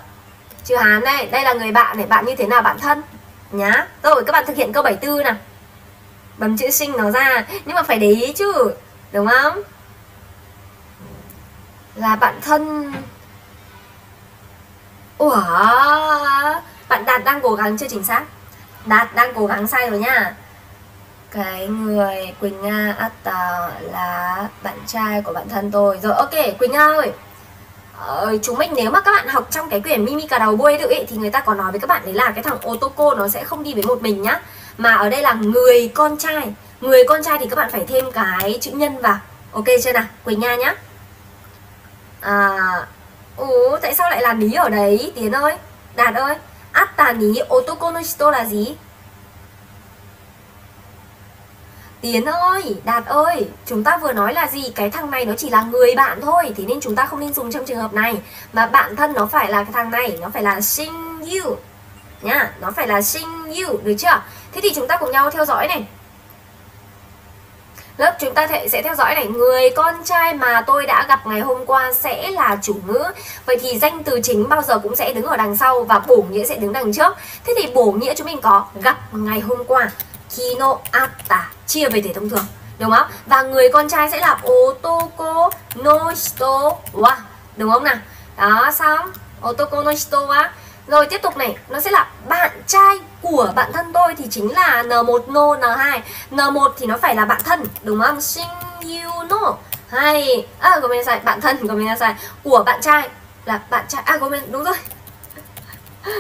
Chữ Hán đây. Đây là người bạn này bạn như thế nào bạn thân? Nhá. Rồi, các bạn thực hiện câu 74 nào. Bấm chữ sinh nó ra. Nhưng mà phải để ý chứ, đúng không? Là bạn thân. Ủa? Bạn đạt đang cố gắng chưa chính xác? Đạt đang cố gắng sai rồi nha. Cái người quỳnh nga atta à, là bạn trai của bạn thân tôi. Rồi ok quỳnh nga ơi. Ờ, chúng mình nếu mà các bạn học trong cái quyển Mimi cà đầu bôi ấy, thì người ta có nói với các bạn đấy là cái thằng Otoko nó sẽ không đi với một mình nhá. Mà ở đây là người con trai. Người con trai thì các bạn phải thêm cái chữ nhân vào. Ok chưa nào? Quỳnh nga nhá. À ủa tại sao lại là lý ở đấy? Tiến ơi Đạt ơi. Atani, Otoko no shito là gì Tiến ơi, Đạt ơi, chúng ta vừa nói là gì? Cái thằng này nó chỉ là người bạn thôi Thế nên chúng ta không nên dùng trong trường hợp này Mà bạn thân nó phải là cái thằng này Nó phải là sinh you Nhá, nó phải là sinh you, được chưa? Thế thì chúng ta cùng nhau theo dõi này Lớp chúng ta sẽ theo dõi này. Người con trai mà tôi đã gặp ngày hôm qua sẽ là chủ ngữ. Vậy thì danh từ chính bao giờ cũng sẽ đứng ở đằng sau Và bổ nghĩa sẽ đứng đằng trước. Thế thì bổ nghĩa chúng mình có gặp ngày hôm qua. Kino atta, chia về thể thông thường, đúng không? Và người con trai sẽ là otoko no hito wa, đúng không nào? Đó, xong. Otoko no hito wa rồi tiếp tục này, nó sẽ là bạn trai của bạn thân tôi thì chính là n1 no n2 n1 thì nó phải là bạn thân, đúng không? Shinyu no hay. À mình sai, bạn thân của mình là sai. Của bạn trai là bạn trai. À mình đúng rồi. (laughs)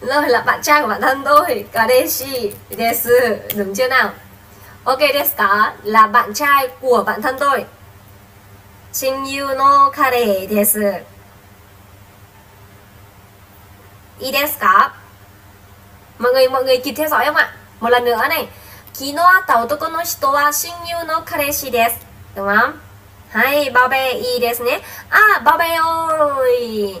Rồi là bạn trai của bạn thân tôi, kadeshi desu, đúng chưa nào? Ok desu ka là bạn trai của bạn thân tôi. Shinyu no kare desu. I? Mọi người mọi người kịp theo dõi không ạ? Một lần nữa này. Kino atta otoko no hito wa shinyu no kareshi desu. Đúng không? Hay, bao bè y desu nhé. À, bao bè ơi.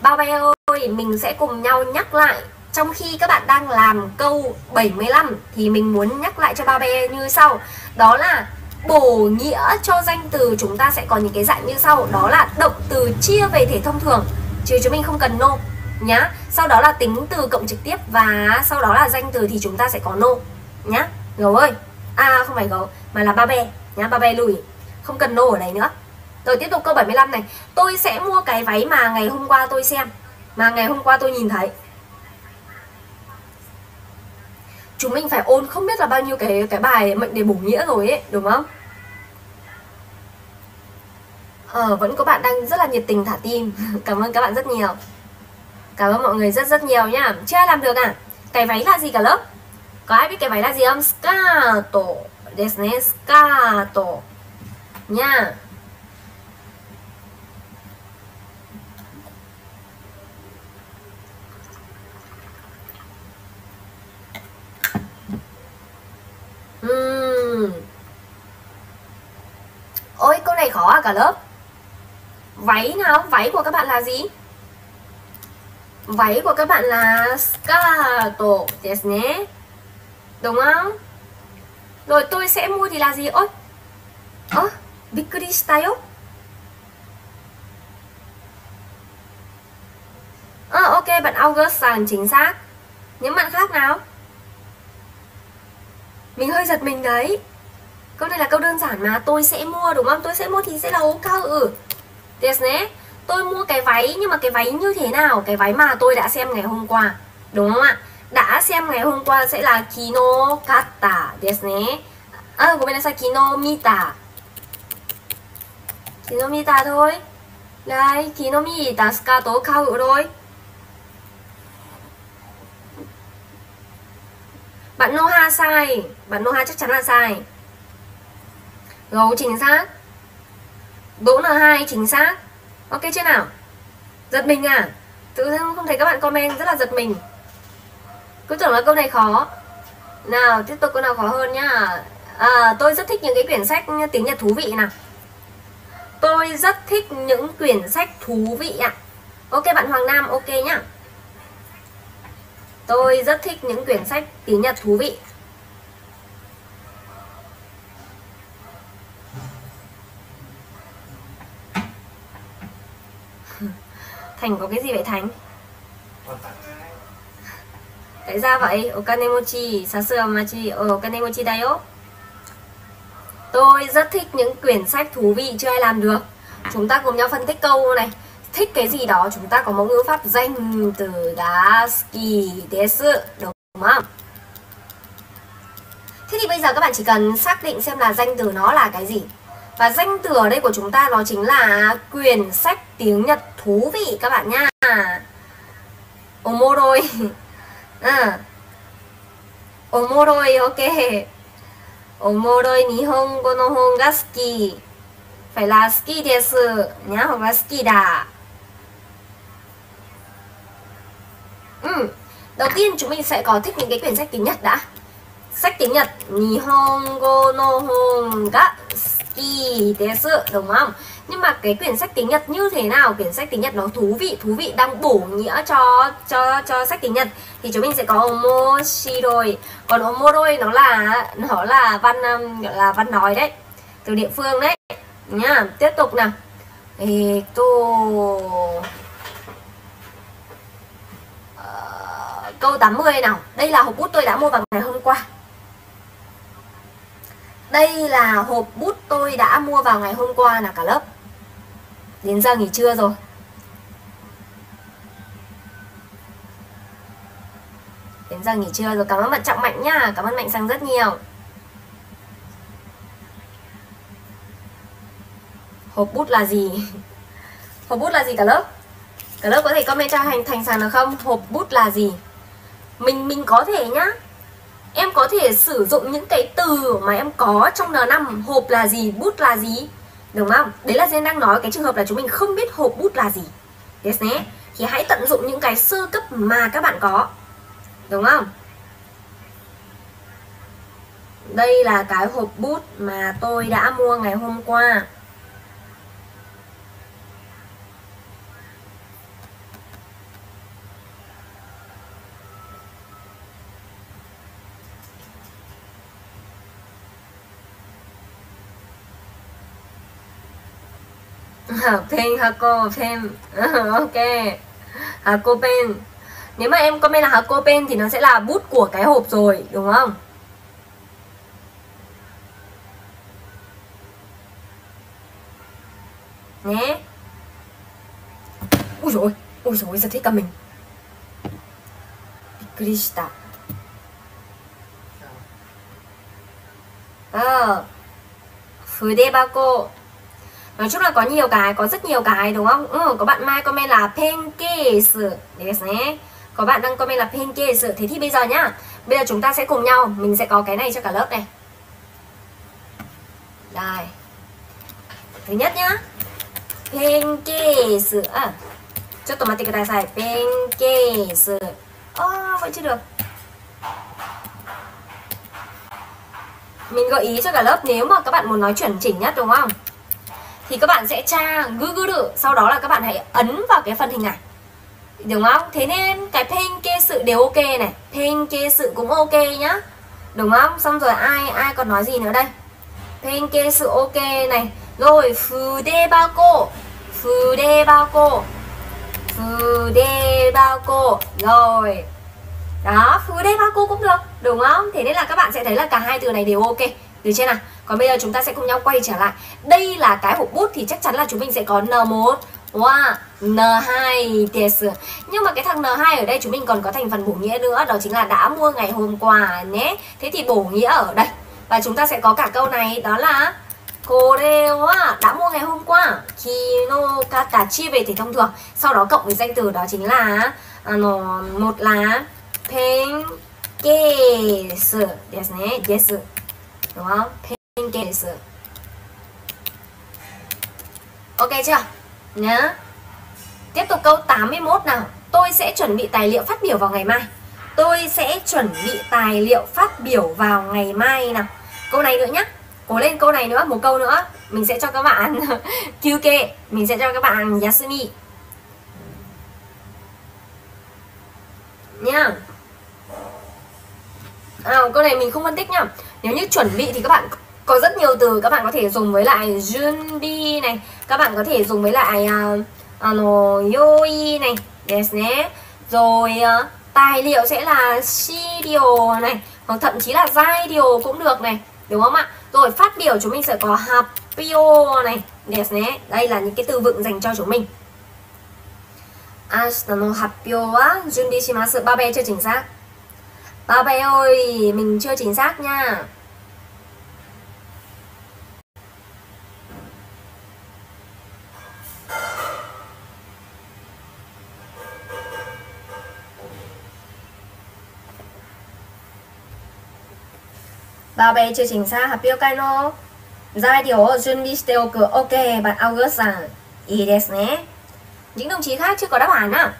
Bao bè ơi, mình sẽ cùng nhau nhắc lại trong khi các bạn đang làm câu 75 thì mình muốn nhắc lại cho ba bé như sau Đó là bổ nghĩa cho danh từ chúng ta sẽ có những cái dạng như sau Đó là động từ chia về thể thông thường Chứ chúng mình không cần nô nhá. Sau đó là tính từ cộng trực tiếp và sau đó là danh từ thì chúng ta sẽ có nô nhá. Gấu ơi. À không phải gấu mà là ba bè nhá. Ba bè lùi. Không cần nô ở đây nữa. Rồi tiếp tục câu 75 này. Tôi sẽ mua cái váy mà ngày hôm qua tôi xem Mà ngày hôm qua tôi nhìn thấy. Chúng mình phải ôn không biết là bao nhiêu cái cái bài mệnh đề bổ nghĩa rồi ấy đúng không? Ờ, vẫn có bạn đang rất là nhiệt tình thả tim. (laughs) Cảm ơn các bạn rất nhiều. Cảm ơn mọi người rất rất nhiều nhá. Chưa ai làm được à? Cái váy là gì cả lớp? Có ai biết cái váy là gì không? Scato. Desu ne Nha. Uhm. Ôi, câu này khó à cả lớp. Váy nào? Váy của các bạn là gì? Váy của các bạn là Skato desu ne Đúng không? Rồi tôi sẽ mua thì là gì? Ôi Ơ à, Bikkuri shitayo À, ok bạn August sàn chính xác. Những bạn khác nào? Mình hơi giật mình đấy. Câu này là câu đơn giản mà tôi sẽ mua đúng không? Tôi sẽ mua thì sẽ là ok ừ. Desu ne tôi mua cái váy nhưng mà cái váy như thế nào? Cái váy mà tôi đã xem ngày hôm qua đúng không ạ? Đã xem ngày hôm qua sẽ là kino kata desu ne à, của bên là kino mita. Kino mita thôi. Đây kino mita skato cao rồi Bạn Noha sai. Bạn Noha chắc chắn là sai. Gấu chính xác. Đỗ n hai chính xác. Ok chưa nào? Giật mình à? Tự dưng không thấy các bạn comment rất là giật mình. Cứ tưởng là câu này khó. Nào tiếp tục câu nào khó hơn nhá. À, Tôi rất thích những cái quyển sách tiếng Nhật thú vị nào. Tôi rất thích những quyển sách thú vị ạ. À. Ok bạn Hoàng Nam ok nhá. Tôi rất thích những quyển sách tiếng Nhật thú vị. Thành có cái gì vậy Thành? Tại sao vậy? Okanemochi, Sasuamachi, Okanemochi dayo. Tôi rất thích những quyển sách thú vị chưa ai làm được. Chúng ta cùng nhau phân tích câu này thích cái gì đó chúng ta có một ngữ pháp danh từ đá ski desu đúng không? Thế thì bây giờ các bạn chỉ cần xác định xem là danh từ nó là cái gì và danh từ ở đây của chúng ta nó chính là quyển sách tiếng Nhật thú vị các bạn nha. Omoroi. (laughs) À. Omoroi, ok. Omoroi nihongo no hon ga suki. Phải là ski desu nhá, hoặc là ski da Ừ. Đầu tiên chúng mình sẽ có thích những cái quyển sách tiếng Nhật đã. Sách tiếng Nhật Nihongo no hon ga suki desu Đúng không? Nhưng mà cái quyển sách tiếng Nhật như thế nào? Quyển sách tiếng Nhật nó thú vị Thú vị đang bổ nghĩa cho cho cho sách tiếng Nhật. Thì chúng mình sẽ có omoshiroi. Còn omoroi nó là nó là văn um, là văn nói đấy Từ địa phương đấy. Nhá, tiếp tục nào. Eto ờ, Câu 80 nào. Đây là hộp bút tôi đã mua vào ngày hôm qua. Đây là hộp bút tôi đã mua vào ngày hôm qua là cả lớp. Đến giờ nghỉ trưa rồi. Đến giờ nghỉ trưa rồi. Cảm ơn bạn Trọng Mạnh nhá. Cảm ơn Mạnh Sang rất nhiều. Hộp bút là gì? (laughs) Hộp bút là gì cả lớp? Cả lớp có thể comment cho hành thành sàn được không? Hộp bút là gì? Mình mình có thể nhá em có thể sử dụng những cái từ mà em có trong N5 hộp là gì, bút là gì? Đúng không? Đấy là Jen đang nói, cái trường hợp là chúng mình không biết hộp, bút là gì. Yes nhé. Thì hãy tận dụng những cái sơ cấp mà các bạn có. Đúng không? Đây là cái hộp bút mà tôi đã mua ngày hôm qua. Pen hako pen ok. Hako pen. Nếu mà em comment là hako pen thì nó sẽ là bút của cái hộp rồi đúng không? Nhé ui rồi ui rồi giật hết cả mình. Bikkuri à, 筆箱 nói chung là có nhiều cái có rất nhiều cái đúng không? Ừ, có bạn mai comment là penkesu yes nhé có bạn đang comment là pancake thế thì bây giờ nhá bây giờ chúng ta sẽ cùng nhau mình sẽ có cái này cho cả lớp này. Đây. Thứ nhất nhá. Pancake à cho tomato cái sai ơ oh, vẫn chưa được. Mình gợi ý cho cả lớp nếu mà các bạn muốn nói chuẩn chỉnh nhất đúng không? Thì các bạn sẽ tra Google sau đó là các bạn hãy ấn vào cái phần hình ảnh. Đúng không? Thế nên cái pen kê sự đều ok này. Pen kê sự cũng ok nhá. Đúng không? Xong rồi ai ai còn nói gì nữa đây? Pen kê sự ok này. Rồi phù đê bao cô. Phù đê bao cô. Phù đê bao cô. Rồi. Đó phù đê bao cô cũng được. Đúng không? Thế nên là các bạn sẽ thấy là cả hai từ này đều ok. Được chưa nào? Còn bây giờ chúng ta sẽ cùng nhau quay trở lại. Đây là cái hộp bút thì chắc chắn là chúng mình sẽ có n1 Wow, N2 yes. Nhưng mà cái thằng N2 ở đây chúng mình còn có thành phần bổ nghĩa nữa Đó chính là đã mua ngày hôm qua nhé. Thế thì bổ nghĩa ở đây. Và chúng ta sẽ có cả câu này đó là Kore wa đã mua ngày hôm qua. Kino katachi về thì thông thường. Sau đó cộng với danh từ đó chính là à, ano, Một là pen case yes, yes, desu Đúng không? Pen Ok chưa? nhá. Tiếp tục câu 81 nào. Tôi sẽ chuẩn bị tài liệu phát biểu vào ngày mai. Tôi sẽ chuẩn bị tài liệu phát biểu vào ngày mai nào. Câu này nữa nhá. Cố lên câu này nữa, một câu nữa. Mình sẽ cho các bạn (laughs) kê Mình sẽ cho các bạn Yasumi. Nha à, Câu này mình không phân tích nhá. Nếu như chuẩn bị thì các bạn có rất nhiều từ các bạn có thể dùng với lại junbi này các bạn có thể dùng với lại uh, yoi này yes nhé. Rồi uh, tài liệu sẽ là shidio này hoặc thậm chí là giai điều cũng được này đúng không ạ? Rồi phát biểu chúng mình sẽ có hapio này yes nhé. Đây là những cái từ vựng dành cho chúng mình. Ashita no happyo wa junbi shimasu. Ba bé chưa chính xác. Ba bé ơi mình chưa chính xác nha. vào bé chưa chính xác hạt biểu cái nó giai điều chuẩn bị stay ok, bạn August rằng nhé những đồng chí khác chưa có đáp án à?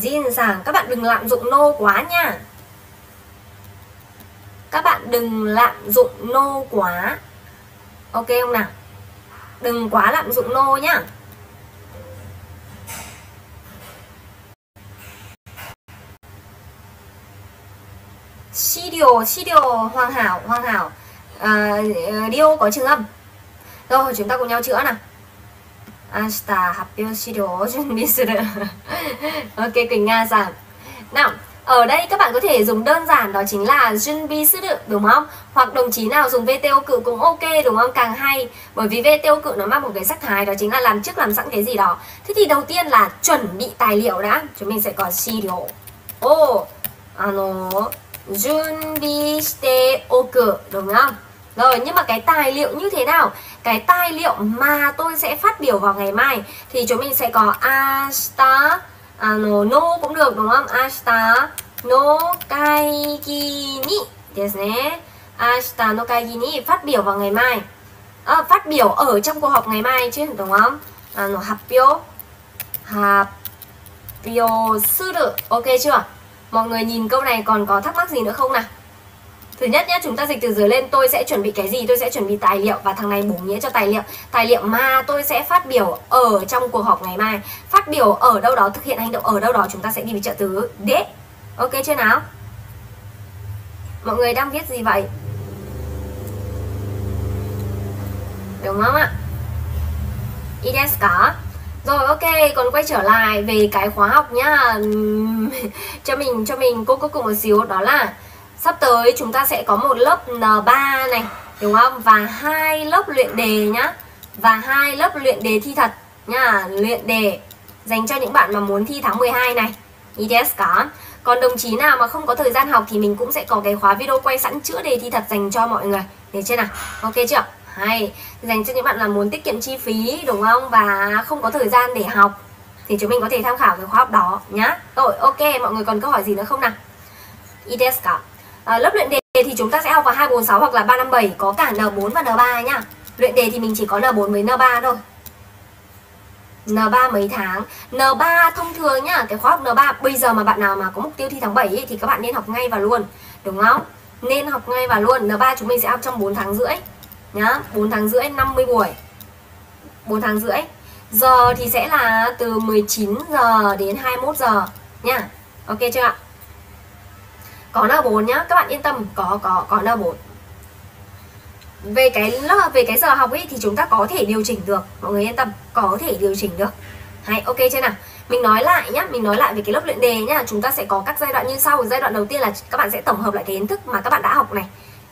Jin rằng, các bạn đừng lạm dụng nô quá nha. Các bạn đừng lạm dụng nô quá. Ok không nào? Đừng quá lạm dụng nô nhá. điều, chi điều hoàn hảo, hoàn hảo à, Điều có trường âm Rồi chúng ta cùng nhau chữa nào Ashita発表資料を準備する (laughs) Ok Quỳnh Nga rằng Nào ở đây các bạn có thể dùng đơn giản đó chính là junbi suru đúng không? Hoặc đồng chí nào dùng VTO cự cũng ok đúng không? Càng hay. Bởi vì VTO cự nó mang một cái sắc thái đó chính là làm trước làm sẵn cái gì đó. Thế thì đầu tiên là chuẩn bị tài liệu đã. Chúng mình sẽ có shirio. Oh, ano 準備 しておく đúng không? Rồi nhưng mà cái tài liệu như thế nào? Cái tài liệu mà tôi sẽ phát biểu vào ngày mai thì chúng mình sẽ có ashita ano no cũng được đúng không? Ashita no kaigi ni desu ne. Ashita no kaigi ni phát biểu vào ngày mai. À, phát biểu ở trong cuộc họp ngày mai chứ đúng không? Ano happyo happyo suru. Ok chưa? Mọi người nhìn câu này còn có thắc mắc gì nữa không nào? Thứ nhất nhé, chúng ta dịch từ dưới lên tôi sẽ chuẩn bị cái gì? Tôi sẽ chuẩn bị tài liệu và thằng này bổ nghĩa cho tài liệu. Tài liệu mà tôi sẽ phát biểu ở trong cuộc họp ngày mai. Phát biểu ở đâu đó, thực hiện hành động ở đâu đó chúng ta sẽ đi với trợ từ de. Ok chưa nào? Mọi người đang viết gì vậy? Đúng không ạ? Idesu có. Rồi ok, còn quay trở lại về cái khóa học nhá. (laughs) Cho mình cho mình cô cô cùng một xíu đó là Sắp tới chúng ta sẽ có một lớp N3 này Đúng không? Và hai lớp luyện đề nhá. Và hai lớp luyện đề thi thật nhá. Luyện đề dành cho những bạn mà muốn thi tháng 12 này. IDS có. còn đồng chí nào mà không có thời gian học thì mình cũng sẽ có cái khóa video quay sẵn chữa đề thi thật dành cho mọi người. Được chưa nào? Ok chưa? Hay dành cho những bạn là muốn tiết kiệm chi phí đúng không? Và không có thời gian để học thì chúng mình có thể tham khảo cái khóa học đó nhá. Rồi ok mọi người còn câu hỏi gì nữa không nào? ITS cả. À, lớp luyện đề thì chúng ta sẽ học vào 246 hoặc là 357 có cả N4 và N3 nhá luyện đề thì mình chỉ có N4 với N3 thôi. N3 mấy tháng? N3 thông thường nhá Cái khóa học N3 Bây giờ mà bạn nào mà có mục tiêu thi tháng 7 ấy, Thì các bạn nên học ngay và luôn Đúng không? Nên học ngay và luôn. N3 chúng mình sẽ học trong 4 tháng rưỡi. Nhá 4 tháng rưỡi 50 buổi. 4 tháng rưỡi. Giờ thì sẽ là từ 19 giờ đến 21 giờ, Nha. Ok chưa ạ? Có N4 nhá, Các bạn yên tâm, Có có có N4 về cái lớp về cái giờ học ấy thì chúng ta có thể điều chỉnh được. Mọi người yên tâm, có thể điều chỉnh được. Hay, ok chưa nào? Mình nói lại nhá, mình nói lại về cái lớp luyện đề nhá. Chúng ta sẽ có các giai đoạn như sau. Giai đoạn đầu tiên là các bạn sẽ tổng hợp lại cái kiến thức mà các bạn đã học này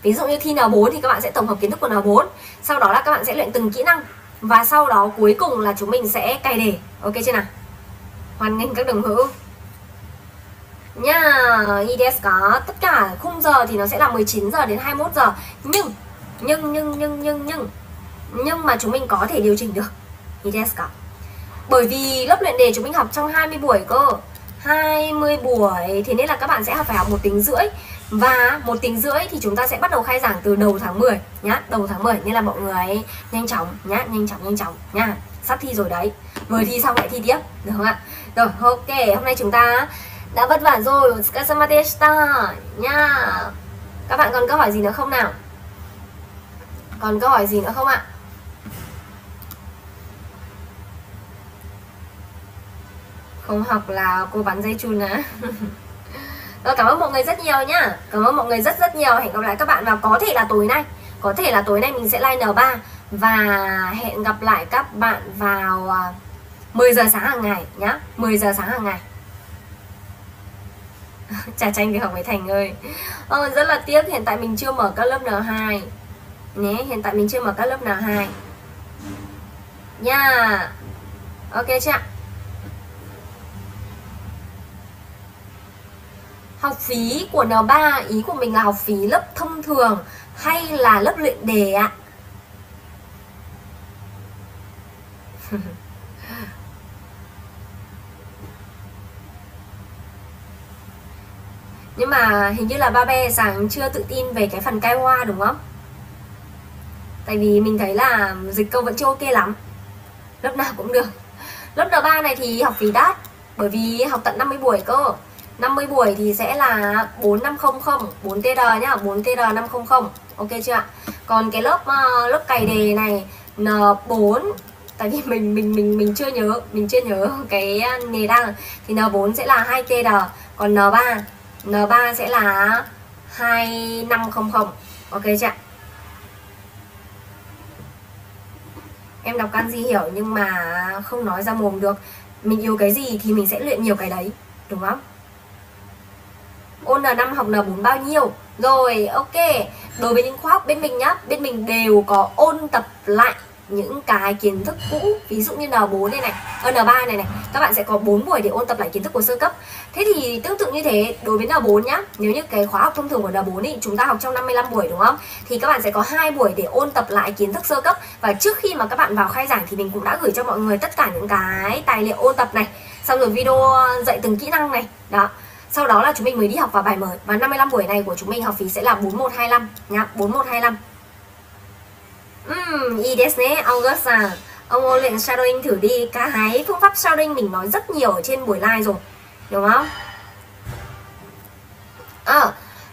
ví dụ như thi N4 thì các bạn sẽ tổng hợp kiến thức của N4 sau đó là các bạn sẽ luyện từng kỹ năng. Và sau đó cuối cùng là chúng mình sẽ cài đề. Ok chưa nào? Hoàn nghênh các đồng hữu. Nha IDS có tất cả khung giờ thì nó sẽ là 19 giờ đến 21 giờ. Nhưng nhưng nhưng nhưng nhưng nhưng nhưng mà chúng mình có thể điều chỉnh được. IDS có. bởi vì lớp luyện đề chúng mình học trong 20 buổi cơ. 20 buổi. Thế nên là các bạn sẽ học phải học một tiếng rưỡi. Và một tiếng rưỡi thì chúng ta sẽ bắt đầu khai giảng từ đầu tháng 10 nhá, Đầu tháng 10 nên là mọi người nhanh chóng nhá, Nhanh chóng nhanh chóng nhá. Sắp thi rồi đấy. Vừa thi xong lại thi tiếp, Được không ạ? Rồi, ok, hôm nay chúng ta đã vất vả rồi. Skasamatesta nha Các bạn còn câu hỏi gì nữa không nào? Còn câu hỏi gì nữa không ạ? Không học là cô bắn dây chun á. (laughs) Rồi, cảm ơn mọi người rất nhiều nhá. Cảm ơn mọi người rất rất nhiều. Hẹn gặp lại các bạn vào có thể là tối nay. Có thể là tối nay mình sẽ like N3 Và hẹn gặp lại các bạn vào à, 10 giờ sáng hàng ngày nhá. 10 giờ sáng hàng ngày. (laughs) Trà tranh thì học với Thành ơi. Ờ, Rất là tiếc hiện tại mình chưa mở các lớp N2 Nhé, hiện tại mình chưa mở các lớp n2 Nha. Ok chưa ạ? Học phí của N3 Ý của mình là học phí lớp thông thường Hay là lớp luyện đề ạ? (laughs) Nhưng mà hình như là ba be rằng chưa tự tin về cái phần cai hoa, đúng không? Tại vì mình thấy là dịch câu vẫn chưa ok lắm. Lớp nào cũng được. Lớp N3 này thì học phí đắt, Bởi vì học tận 50 buổi cơ. 50 buổi thì sẽ là 4500 4TR nhá 4TR 500 Ok chưa ạ? Còn cái lớp uh, lớp cày đề này N4 Tại vì mình mình mình mình chưa nhớ Mình chưa nhớ cái ờ, nề đăng Thì N4 sẽ là 2TR Còn N3 N3 sẽ là 2500 Ok chưa ạ? Em đọc can gì hiểu nhưng mà không nói ra mồm được. Mình yêu cái gì thì mình sẽ luyện nhiều cái đấy đúng không? Ôn N5 học N4 bao nhiêu? Rồi, ok. Đối với những khóa học bên mình nhá, bên mình đều có ôn tập lại những cái kiến thức cũ. Ví dụ như N4 này này ờ, N3 này này, các bạn sẽ có 4 buổi để ôn tập lại kiến thức của sơ cấp. Thế thì tương tự như thế, đối với N4 nhá, nếu như cái khóa học thông thường của N4 thì chúng ta học trong 55 buổi, đúng không? Thì các bạn sẽ có hai buổi để ôn tập lại kiến thức sơ cấp. Và trước khi mà các bạn vào khai giảng thì mình cũng đã gửi cho mọi người tất cả những cái tài liệu ôn tập này. Xong rồi video dạy từng kỹ năng này. Đó sau đó là chúng mình mới đi học vào bài mới. Và 55 buổi này của chúng mình học phí sẽ là 4125 nhá 4125 Ừm, y desu ne, August à Ông ôn luyện shadowing thử đi. Cái phương pháp shadowing mình nói rất nhiều ở trên buổi live rồi. Đúng không? À,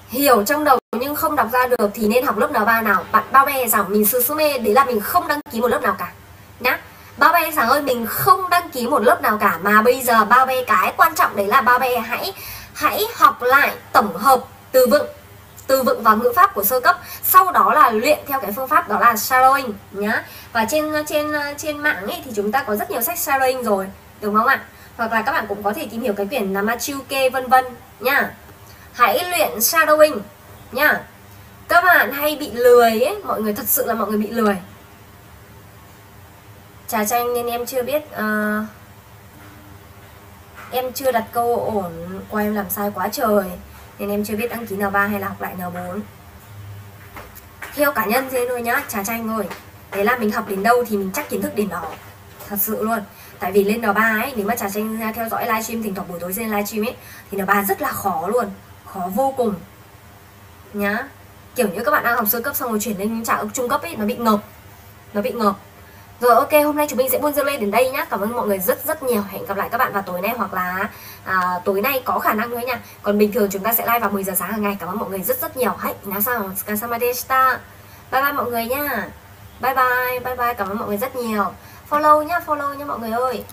hiểu trong đầu nhưng không đọc ra được thì nên học lớp N3 nào? Bạn bao bè rằng mình sư sư mê Đấy là mình không đăng ký một lớp nào cả. Nhá Bao bè rằng ơi mình không đăng ký một lớp nào cả. Mà bây giờ bao bè cái quan trọng đấy là bao bè hãy Hãy học lại tổng hợp từ vựng từ vựng và ngữ pháp của sơ cấp. Sau đó là luyện theo cái phương pháp đó là shadowing nhá. Và trên trên trên mạng ấy thì chúng ta có rất nhiều sách shadowing rồi đúng không ạ? Hoặc là các bạn cũng có thể tìm hiểu cái quyển là Machuke vân vân nhá. Hãy luyện shadowing nhá. Các bạn hay bị lười ấy mọi người thật sự là mọi người bị lười. Trà chanh nên em chưa biết uh, em chưa đặt câu ổn qua em làm sai quá trời Nên em chưa biết đăng ký N3 hay là học lại N4 Theo cá nhân thế thôi nhá, trà chanh thôi Đấy là mình học đến đâu thì mình chắc kiến thức đến đó. Thật sự luôn. Tại vì lên N3 ấy, nếu mà trà tranh theo dõi livestream thỉnh thoảng buổi tối trên livestream ấy Thì N3 rất là khó luôn. Khó vô cùng. Nhá. Kiểu như các bạn đang học sơ cấp xong rồi chuyển lên trả trung cấp ấy, nó bị ngợp. Nó bị ngợp rồi ok, hôm nay chúng mình sẽ buôn dưa lên đến đây nhá. Cảm ơn mọi người rất rất nhiều. Hẹn gặp lại các bạn vào tối nay hoặc là à, tối nay có khả năng thôi nha. Còn bình thường chúng ta sẽ live vào 10 giờ sáng hàng ngày. Cảm ơn mọi người rất rất nhiều. Hãy nasa kasamadeshita. Bye bye mọi người nha. Bye bye, bye bye. Cảm ơn mọi người rất nhiều. Follow nhá, follow nhá mọi người ơi.